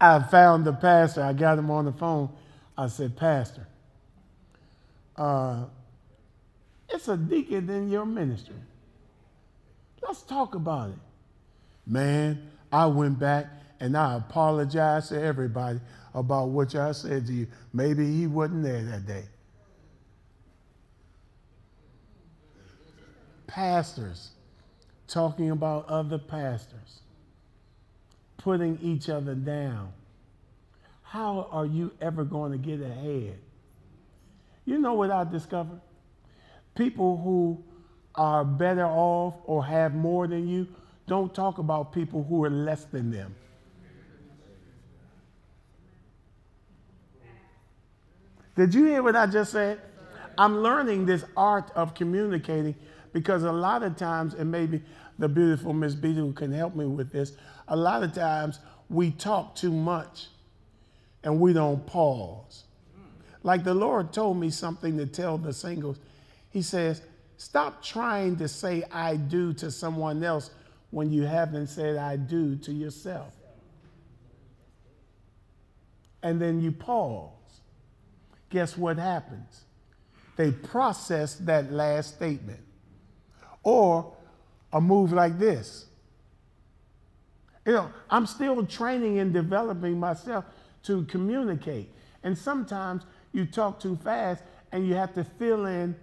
I found the pastor. I got him on the phone. I said, Pastor, uh, it's a deacon in your ministry. Let's talk about it. Man, I went back and I apologized to everybody about what I said to you. Maybe he wasn't there that day. Pastors, talking about other pastors, putting each other down. How are you ever going to get ahead? You know what I discovered? People who are better off or have more than you don't talk about people who are less than them. Did you hear what I just said? I'm learning this art of communicating because a lot of times, and maybe the beautiful Miss Beatty can help me with this, a lot of times we talk too much and we don't pause. Like the Lord told me something to tell the singles. He says, Stop trying to say I do to someone else when you haven't said I do to yourself. And then you pause. Guess what happens? They process that last statement. Or a move like this. You know, I'm still training and developing myself to communicate. And sometimes you talk too fast and you have to fill in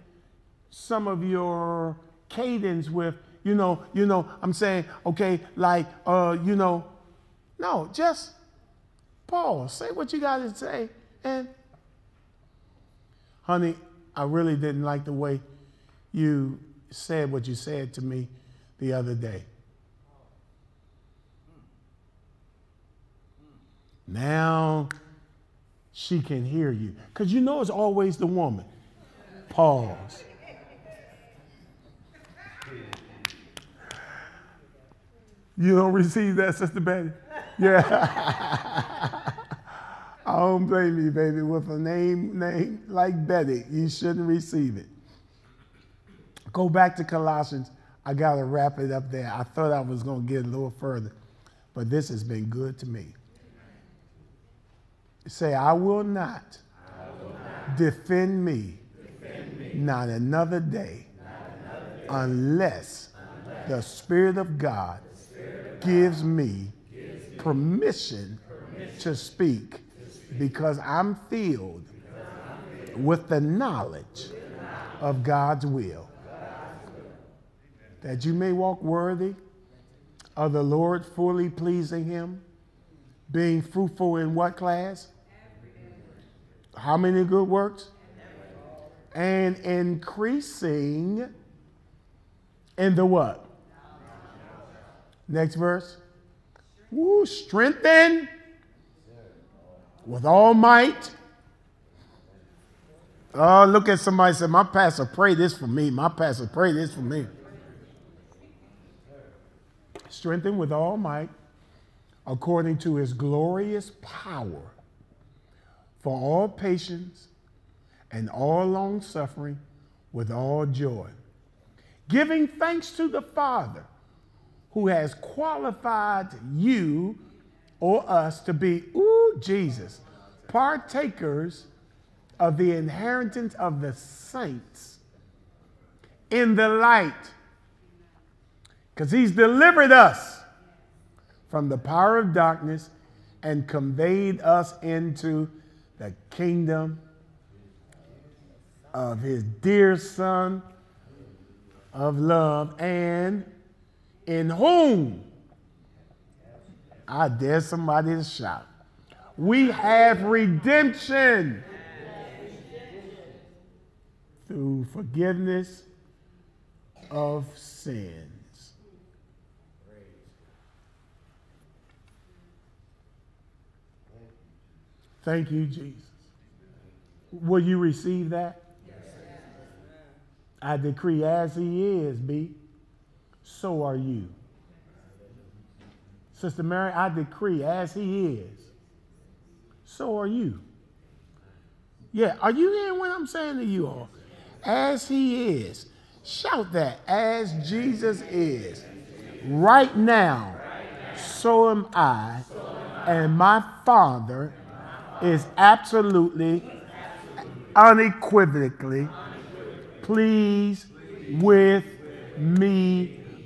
some of your cadence with, you know, you know, I'm saying, okay, like, uh, you know, no, just pause, say what you got to say, and honey, I really didn't like the way you said what you said to me the other day. Now she can hear you. Because you know it's always the woman. Pause. You don't receive that, Sister Betty? Yeah. I don't blame you, baby. With a name, name like Betty, you shouldn't receive it. Go back to Colossians. I got to wrap it up there. I thought I was going to get a little further, but this has been good to me. Say, I will not, I will not defend, me, defend me, not another day, not another day unless, unless, the Spirit of God, Spirit of God gives, me permission, to, speak, because I'm filled, with the knowledge of God's will that you may walk worthy of the Lord, fully pleasing Him, being fruitful in what class? How many good works? And increasing in the what? Next verse. Woo, strengthen with all might. Oh, look at somebody say, My pastor, pray this for me. My pastor, pray this for me Strengthen with all might according to his glorious power for all patience and all long suffering with all joy, giving thanks to the Father who has qualified you or us to be, ooh, Jesus, partakers of the inheritance of the saints in the light. Because he's delivered us from the power of darkness and conveyed us into the kingdom of his dear son of love and in whom I dare somebody to shout. We have redemption through forgiveness of sins. Thank you, Jesus. Will you receive that? I decree as he is, B, so are you. Sister Mary, I decree as he is, so are you. Yeah, are you hearing what I'm saying to you all? As he is. Shout that. As Jesus is. Right now, so am I, and my Father is absolutely, unequivocally pleased with me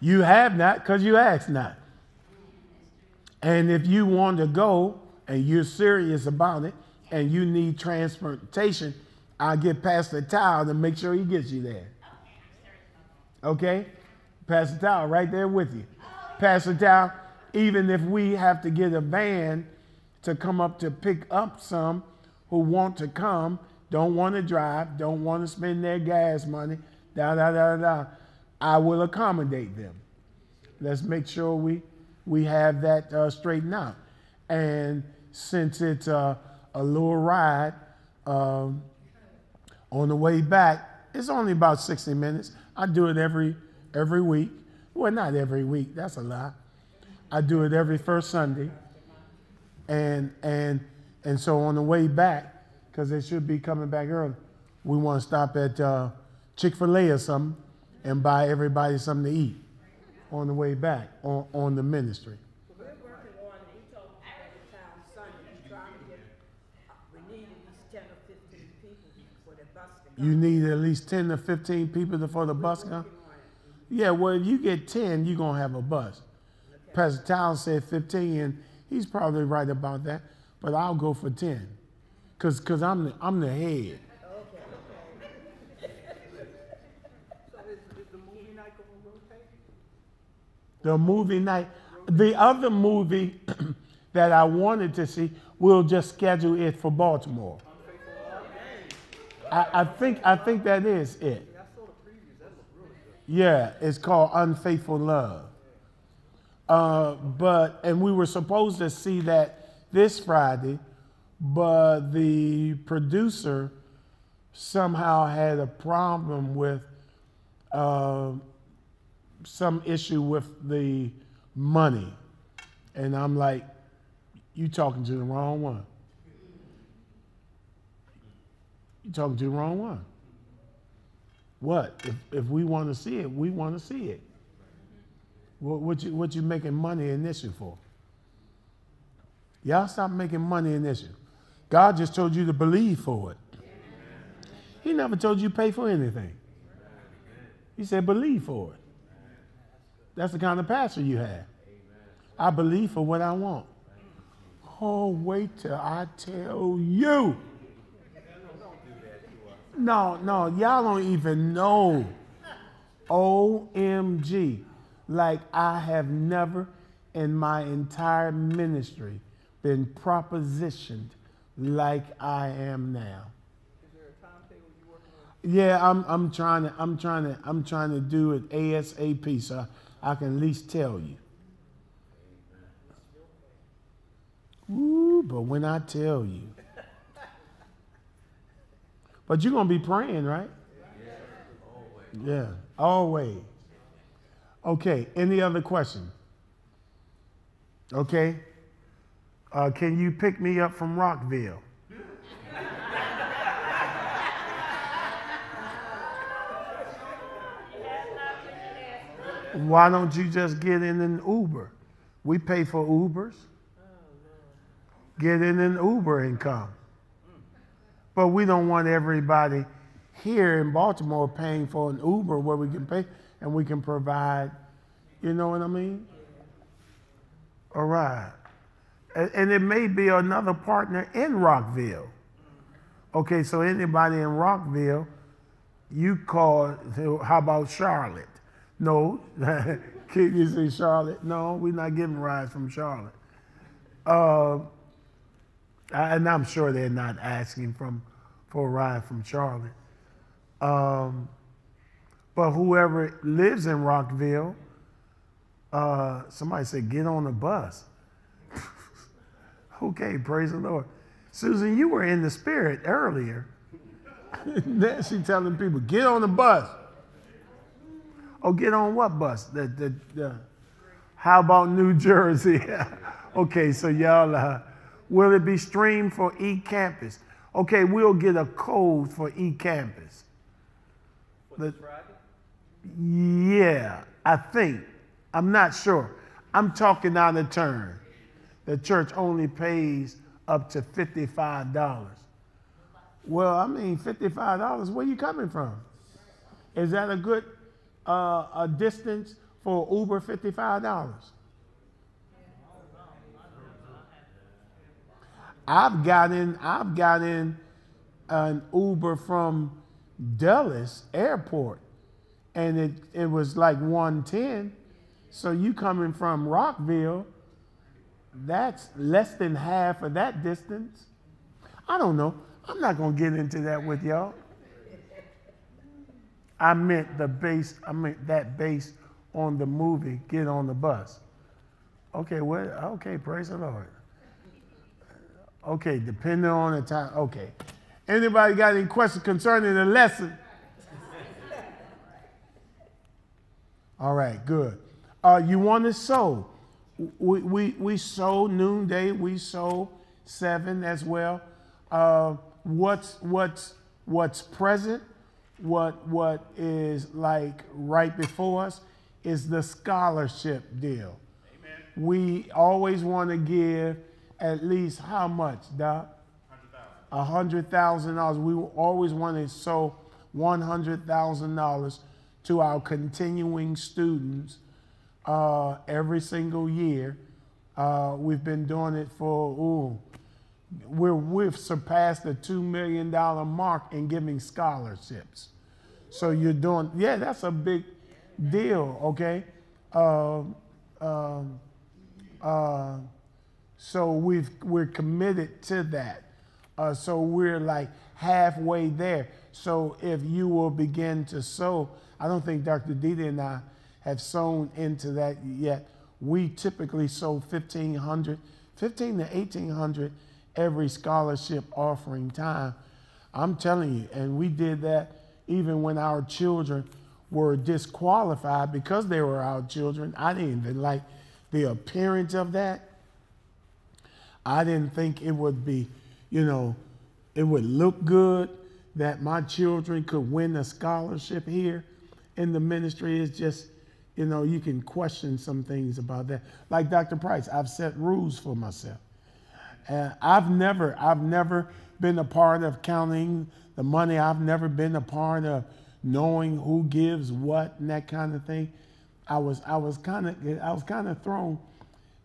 You have not because you ask not. And if you want to go and you're serious about it and you need transportation, I'll get Pastor Towel to make sure he gets you there. Okay? Pastor Towel right there with you. Pastor Towel, even if we have to get a van to come up to pick up some who want to come, don't want to drive, don't want to spend their gas money, da da da da. I will accommodate them. Let's make sure we we have that uh, straightened out. And since it's uh, a little ride um, on the way back, it's only about 60 minutes. I do it every every week. Well, not every week. That's a lie. I do it every first Sunday. And and and so on the way back, because they should be coming back early, we want to stop at uh, Chick Fil A or something and buy everybody something to eat on the way back on, on the ministry. We're working on, time Sunday, trying to get, we need at least ten or fifteen people for the bus. You need at least 10 to 15 people for the bus come? Yeah, well, if you get 10, you're going to have a bus. Pastor Towns said 15, and he's probably right about that, but I'll go for 10 because cause I'm, the, I'm the head. The movie night. The other movie that I wanted to see, we'll just schedule it for Baltimore. I, I think I think that is it. Yeah, it's called Unfaithful Love. Uh, but and we were supposed to see that this Friday, but the producer somehow had a problem with uh, some issue with the money, and I'm like, you talking to the wrong one. You talking to the wrong one. What? If, if we want to see it, we want to see it. What, what, you, what you making money an issue for? Y'all stop making money an issue. God just told you to believe for it. He never told you to pay for anything. He said believe for it. That's the kind of pastor you have. I believe for what I want. Oh, wait till I tell you. No, no, y'all don't even know. OMG. Like I have never in my entire ministry been propositioned like I am now. Yeah, I'm I'm trying to I'm trying to I'm trying to do it ASAP so I can at least tell you. Ooh, but when I tell you. But you're gonna be praying, right? Yeah, always. Okay, any other question? Okay. Uh, can you pick me up from Rockville? Why don't you just get in an Uber? We pay for Ubers. Get in an Uber and come. But we don't want everybody here in Baltimore paying for an Uber where we can pay and we can provide, you know what I mean? All right. And, and it may be another partner in Rockville. Okay, so anybody in Rockville, you call, how about Charlotte? No. You say Charlotte? No, we're not giving rides from Charlotte. Uh, and I'm sure they're not asking from for a ride from Charlotte. Um, but whoever lives in Rockville, uh, somebody said, get on the bus. okay, praise the Lord. Susan, you were in the spirit earlier. then she telling people, get on the bus. Oh, get on what bus? The, the, the, how about New Jersey? okay, so y'all, uh, will it be streamed for eCampus? Okay, we'll get a code for eCampus. The- yeah, I think. I'm not sure. I'm talking out of turn. The church only pays up to $55. Well, I mean, $55, where you coming from? Is that a good uh, a distance for Uber $55? I've got in I've got in an Uber from Dulles Airport and it, it was like 110. So you coming from Rockville, that's less than half of that distance. I don't know. I'm not gonna get into that with y'all. I meant the base, I meant that base on the movie, Get on the Bus. Okay, what okay, praise the Lord. Okay, depending on the time. Okay. Anybody got any questions concerning the lesson? All right, good. Uh, you want to sow. We, we, we sow noonday, we sow seven as well. Uh, what's, what's, what's present, what, what is like right before us is the scholarship deal. Amen. We always want to give at least how much, Doc? A hundred thousand dollars. We always want to sow one hundred thousand dollars to our continuing students uh, every single year. Uh, we've been doing it for ooh, we're, we've surpassed the two million dollar mark in giving scholarships. So you're doing yeah, that's a big deal. Okay. Uh, um, uh, so we've, we're committed to that. Uh, so we're like halfway there. So if you will begin to sow, I don't think Dr. Didi and I have sown into that yet. We typically sow 1500 15 to 1800 every scholarship offering time. I'm telling you, and we did that even when our children were disqualified because they were our children. I didn't even like the appearance of that. I didn't think it would be, you know, it would look good that my children could win a scholarship here in the ministry. It's just, you know, you can question some things about that. Like Dr. Price, I've set rules for myself. And I've never, I've never been a part of counting the money. I've never been a part of knowing who gives what and that kind of thing. I was, I was kind of, I was kind of thrown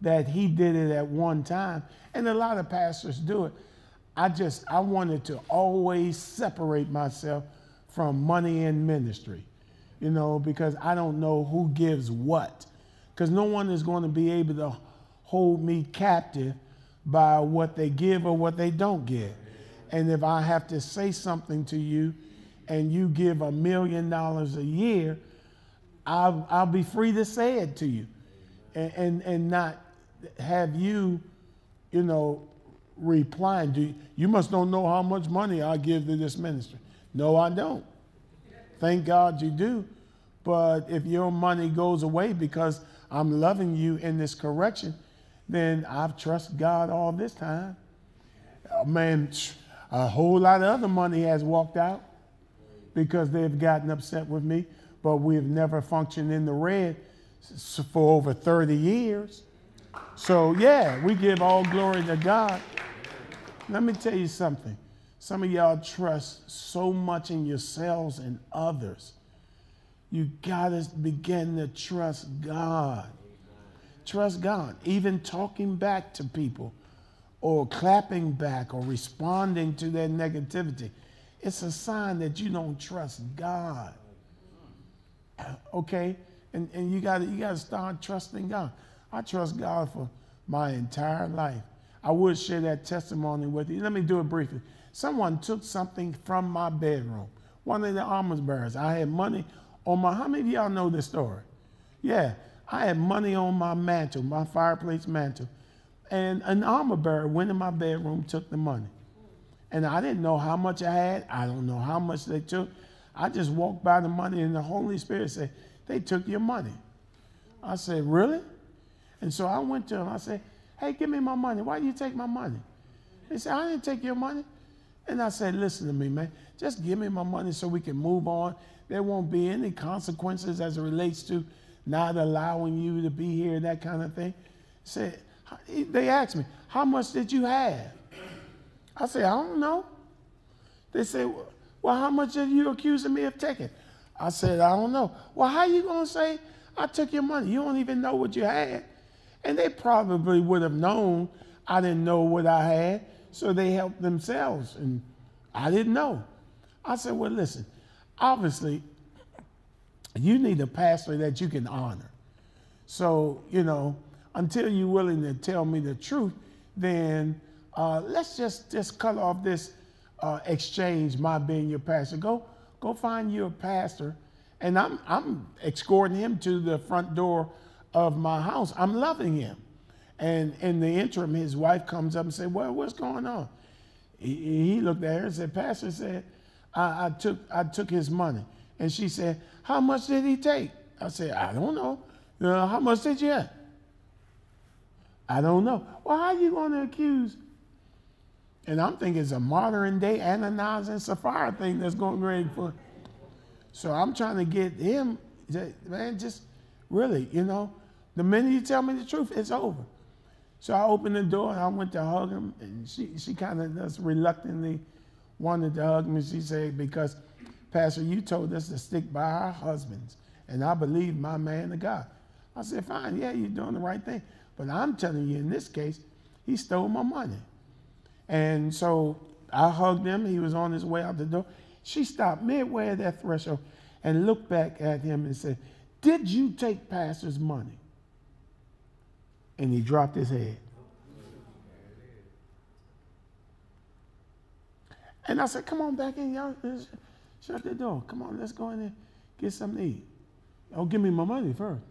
that he did it at one time, and a lot of pastors do it. I just I wanted to always separate myself from money and ministry, you know, because I don't know who gives what, because no one is going to be able to hold me captive by what they give or what they don't give. And if I have to say something to you and you give a million dollars a year, I'll, I'll be free to say it to you and, and, and not have you, you know, replying, do you, you must don't know how much money I give to this ministry. No, I don't. Thank God you do. But if your money goes away because I'm loving you in this correction, then I've trusted God all this time. Oh, man, a whole lot of other money has walked out because they've gotten upset with me, but we've never functioned in the red for over 30 years. So, yeah, we give all glory to God. Let me tell you something. Some of y'all trust so much in yourselves and others. You got to begin to trust God. Trust God. Even talking back to people or clapping back or responding to their negativity, it's a sign that you don't trust God. Okay? And, and you got you to start trusting God. I trust God for my entire life. I would share that testimony with you. Let me do it briefly. Someone took something from my bedroom. One of the armor bearers. I had money on my. How many of y'all know this story? Yeah, I had money on my mantle, my fireplace mantle, and an armor bearer went in my bedroom, took the money, and I didn't know how much I had. I don't know how much they took. I just walked by the money, and the Holy Spirit said, "They took your money." I said, "Really?" And so I went to him. I said, hey, give me my money. Why do you take my money? He said, I didn't take your money. And I said, listen to me, man. Just give me my money so we can move on. There won't be any consequences as it relates to not allowing you to be here, and that kind of thing. Said, they asked me, how much did you have? I said, I don't know. They said, well, how much are you accusing me of taking? I said, I don't know. Well, how you gonna say I took your money? You don't even know what you had. And they probably would have known I didn't know what I had, so they helped themselves. And I didn't know. I said, Well, listen, obviously, you need a pastor that you can honor. So, you know, until you're willing to tell me the truth, then uh, let's just, just cut off this uh, exchange, my being your pastor. Go, go find your pastor. And I'm, I'm escorting him to the front door of my house. I'm loving him. And in the interim, his wife comes up and said, well, what's going on? He, he looked at her and said, Pastor said, I, I, took, I took his money. And she said, how much did he take? I said, I don't know. Uh, how much did you have? I don't know. Well, how are you going to accuse? And I'm thinking it's a modern day Ananias and Sapphira thing that's going great for. So I'm trying to get him, man, just really, you know, the minute you tell me the truth, it's over. So I opened the door and I went to hug him, and she, she kind of just reluctantly wanted to hug me. She said, Because, Pastor, you told us to stick by our husbands, and I believe my man of God. I said, Fine, yeah, you're doing the right thing. But I'm telling you, in this case, he stole my money. And so I hugged him. He was on his way out the door. She stopped midway at that threshold and looked back at him and said, Did you take Pastor's money? And he dropped his head. And I said, Come on back in, y'all. Shut the door. Come on, let's go in there, get something to eat. Oh, give me my money first.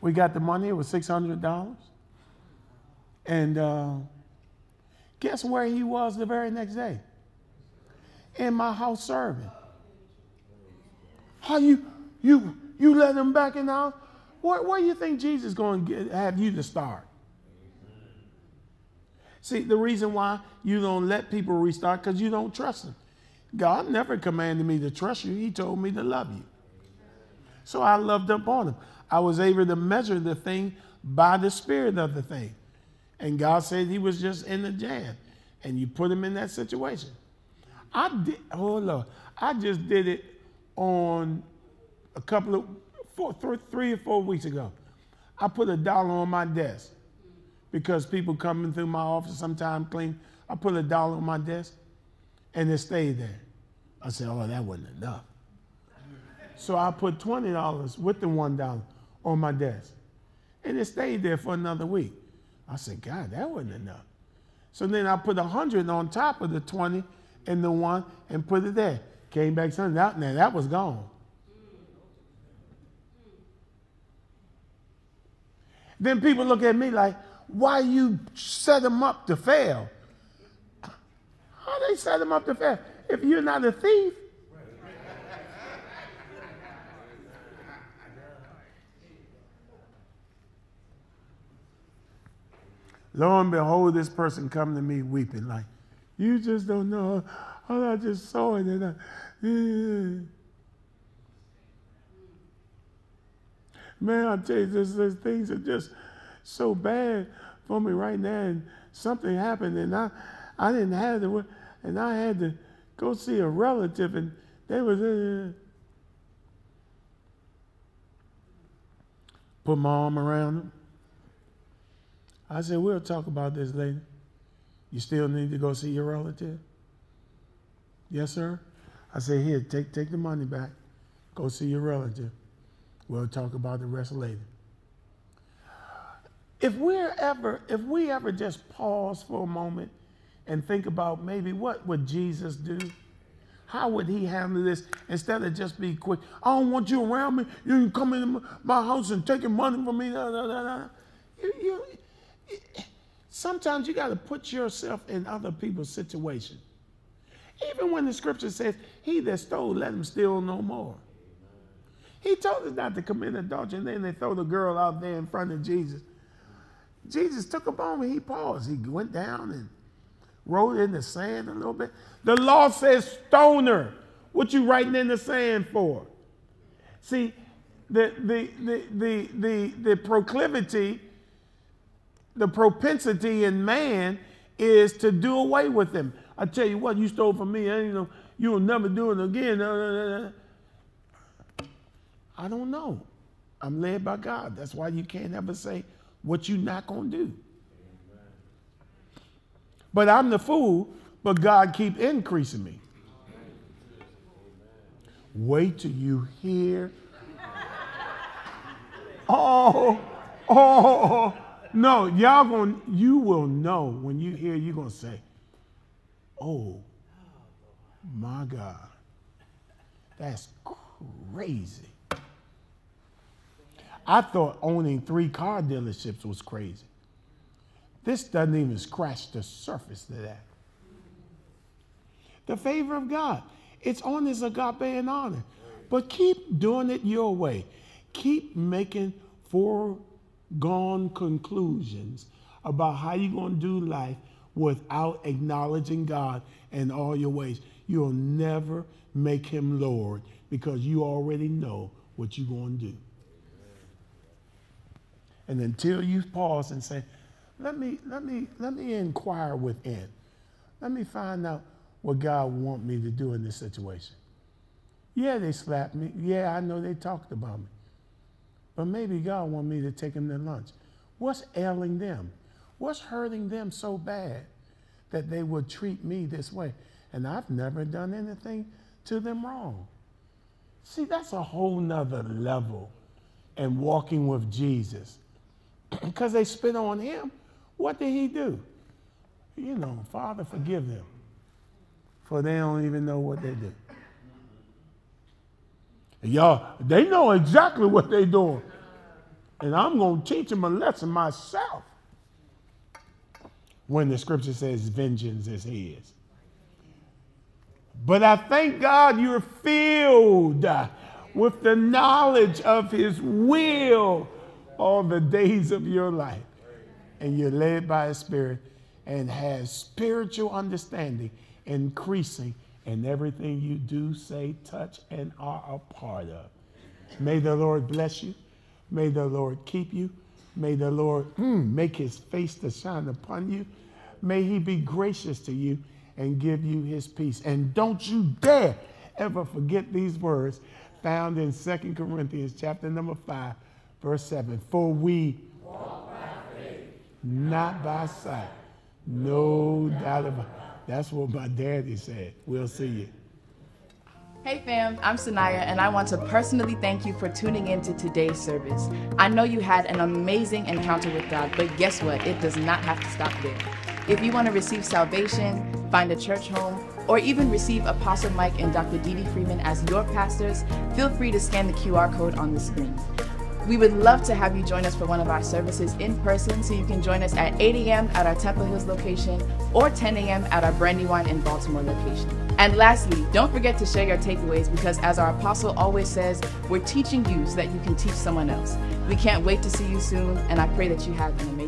We got the money, it was $600. And uh, guess where he was the very next day? In my house serving. How you you you let him back in the house? Where, where do you think Jesus going to have you to start? See, the reason why you don't let people restart because you don't trust them. God never commanded me to trust you. He told me to love you. So I loved up on him. I was able to measure the thing by the spirit of the thing. And God said he was just in the jam. And you put him in that situation. I did, oh Lord, I just did it on a couple of, four, three or four weeks ago. I put a dollar on my desk because people coming through my office sometimes clean. I put a dollar on my desk and it stayed there. I said, oh, that wasn't enough. So I put $20 with the $1 on my desk. And it stayed there for another week. I said, God, that wasn't enough. So then I put a 100 on top of the 20 and the one and put it there. Came back Sunday. That, now that was gone. Then people look at me like, why you set them up to fail? How they set them up to fail? If you're not a thief, Lo and behold, this person come to me weeping like, you just don't know I just saw it. And I, Man, I tell you, this, this, things are just so bad for me right now. And something happened, and I, I didn't have to, and I had to go see a relative, and they was uh, put my arm around them. I said, we'll talk about this later. You still need to go see your relative? Yes, sir. I said, here, take, take the money back. Go see your relative. We'll talk about the rest later. If we're ever, if we ever just pause for a moment and think about maybe what would Jesus do? How would he handle this instead of just be quick? I don't want you around me. You can come into my house and taking money from me. You, you, sometimes you got to put yourself in other people's situation. Even when the scripture says, He that stole, let him steal no more. He told us not to commit adultery, and then they throw the girl out there in front of Jesus. Jesus took a moment, he paused. He went down and wrote in the sand a little bit. The law says stoner. What you writing in the sand for? See, the, the, the, the, the, the proclivity the propensity in man is to do away with them. I tell you what, you stole from me. I, you know, you'll never do it again. I don't know. I'm led by God. That's why you can't ever say what you're not going to do. But I'm the fool, but God keep increasing me. Wait till you hear. Oh, oh, no, y'all going you will know when you hear, you're gonna say, Oh my God. That's crazy. I thought owning three car dealerships was crazy. This doesn't even scratch the surface of that. The favor of God. It's on this agape and honor. But keep doing it your way. Keep making foregone conclusions about how you're going to do life without acknowledging God in all your ways. You'll never make him Lord because you already know what you're going to do. And until you pause and say, let me, let me, let me inquire within. Let me find out what God want me to do in this situation. Yeah, they slapped me. Yeah, I know they talked about me. But maybe God want me to take them to lunch. What's ailing them? What's hurting them so bad that they would treat me this way? And I've never done anything to them wrong. See, that's a whole nother level and walking with Jesus. Because they spit on him. What did he do? You know, Father, forgive them for they don't even know what they do. And y'all, they know exactly what they're doing. And I'm going to teach them a lesson myself when the scripture says vengeance is his. But I thank God you're filled with the knowledge of his will all the days of your life. And you're led by his spirit and has spiritual understanding increasing in everything you do, say, touch, and are a part of. May the Lord bless you. May the Lord keep you. May the Lord mm, make his face to shine upon you. May he be gracious to you and give you his peace. And don't you dare ever forget these words found in 2 Corinthians chapter number 5, verse 7. For we not by sight. No doubt about it. That's what my daddy said. We'll see you. Hey fam, I'm Sanaya and I want to personally thank you for tuning in to today's service. I know you had an amazing encounter with God, but guess what? It does not have to stop there. If you want to receive salvation, find a church home, or even receive Apostle Mike and Dr. Dee Dee Freeman as your pastors, feel free to scan the QR code on the screen. We would love to have you join us for one of our services in person, so you can join us at 8 a.m. at our Temple Hills location or 10 a.m. at our Brandywine in Baltimore location. And lastly, don't forget to share your takeaways because, as our apostle always says, we're teaching you so that you can teach someone else. We can't wait to see you soon, and I pray that you have an amazing day.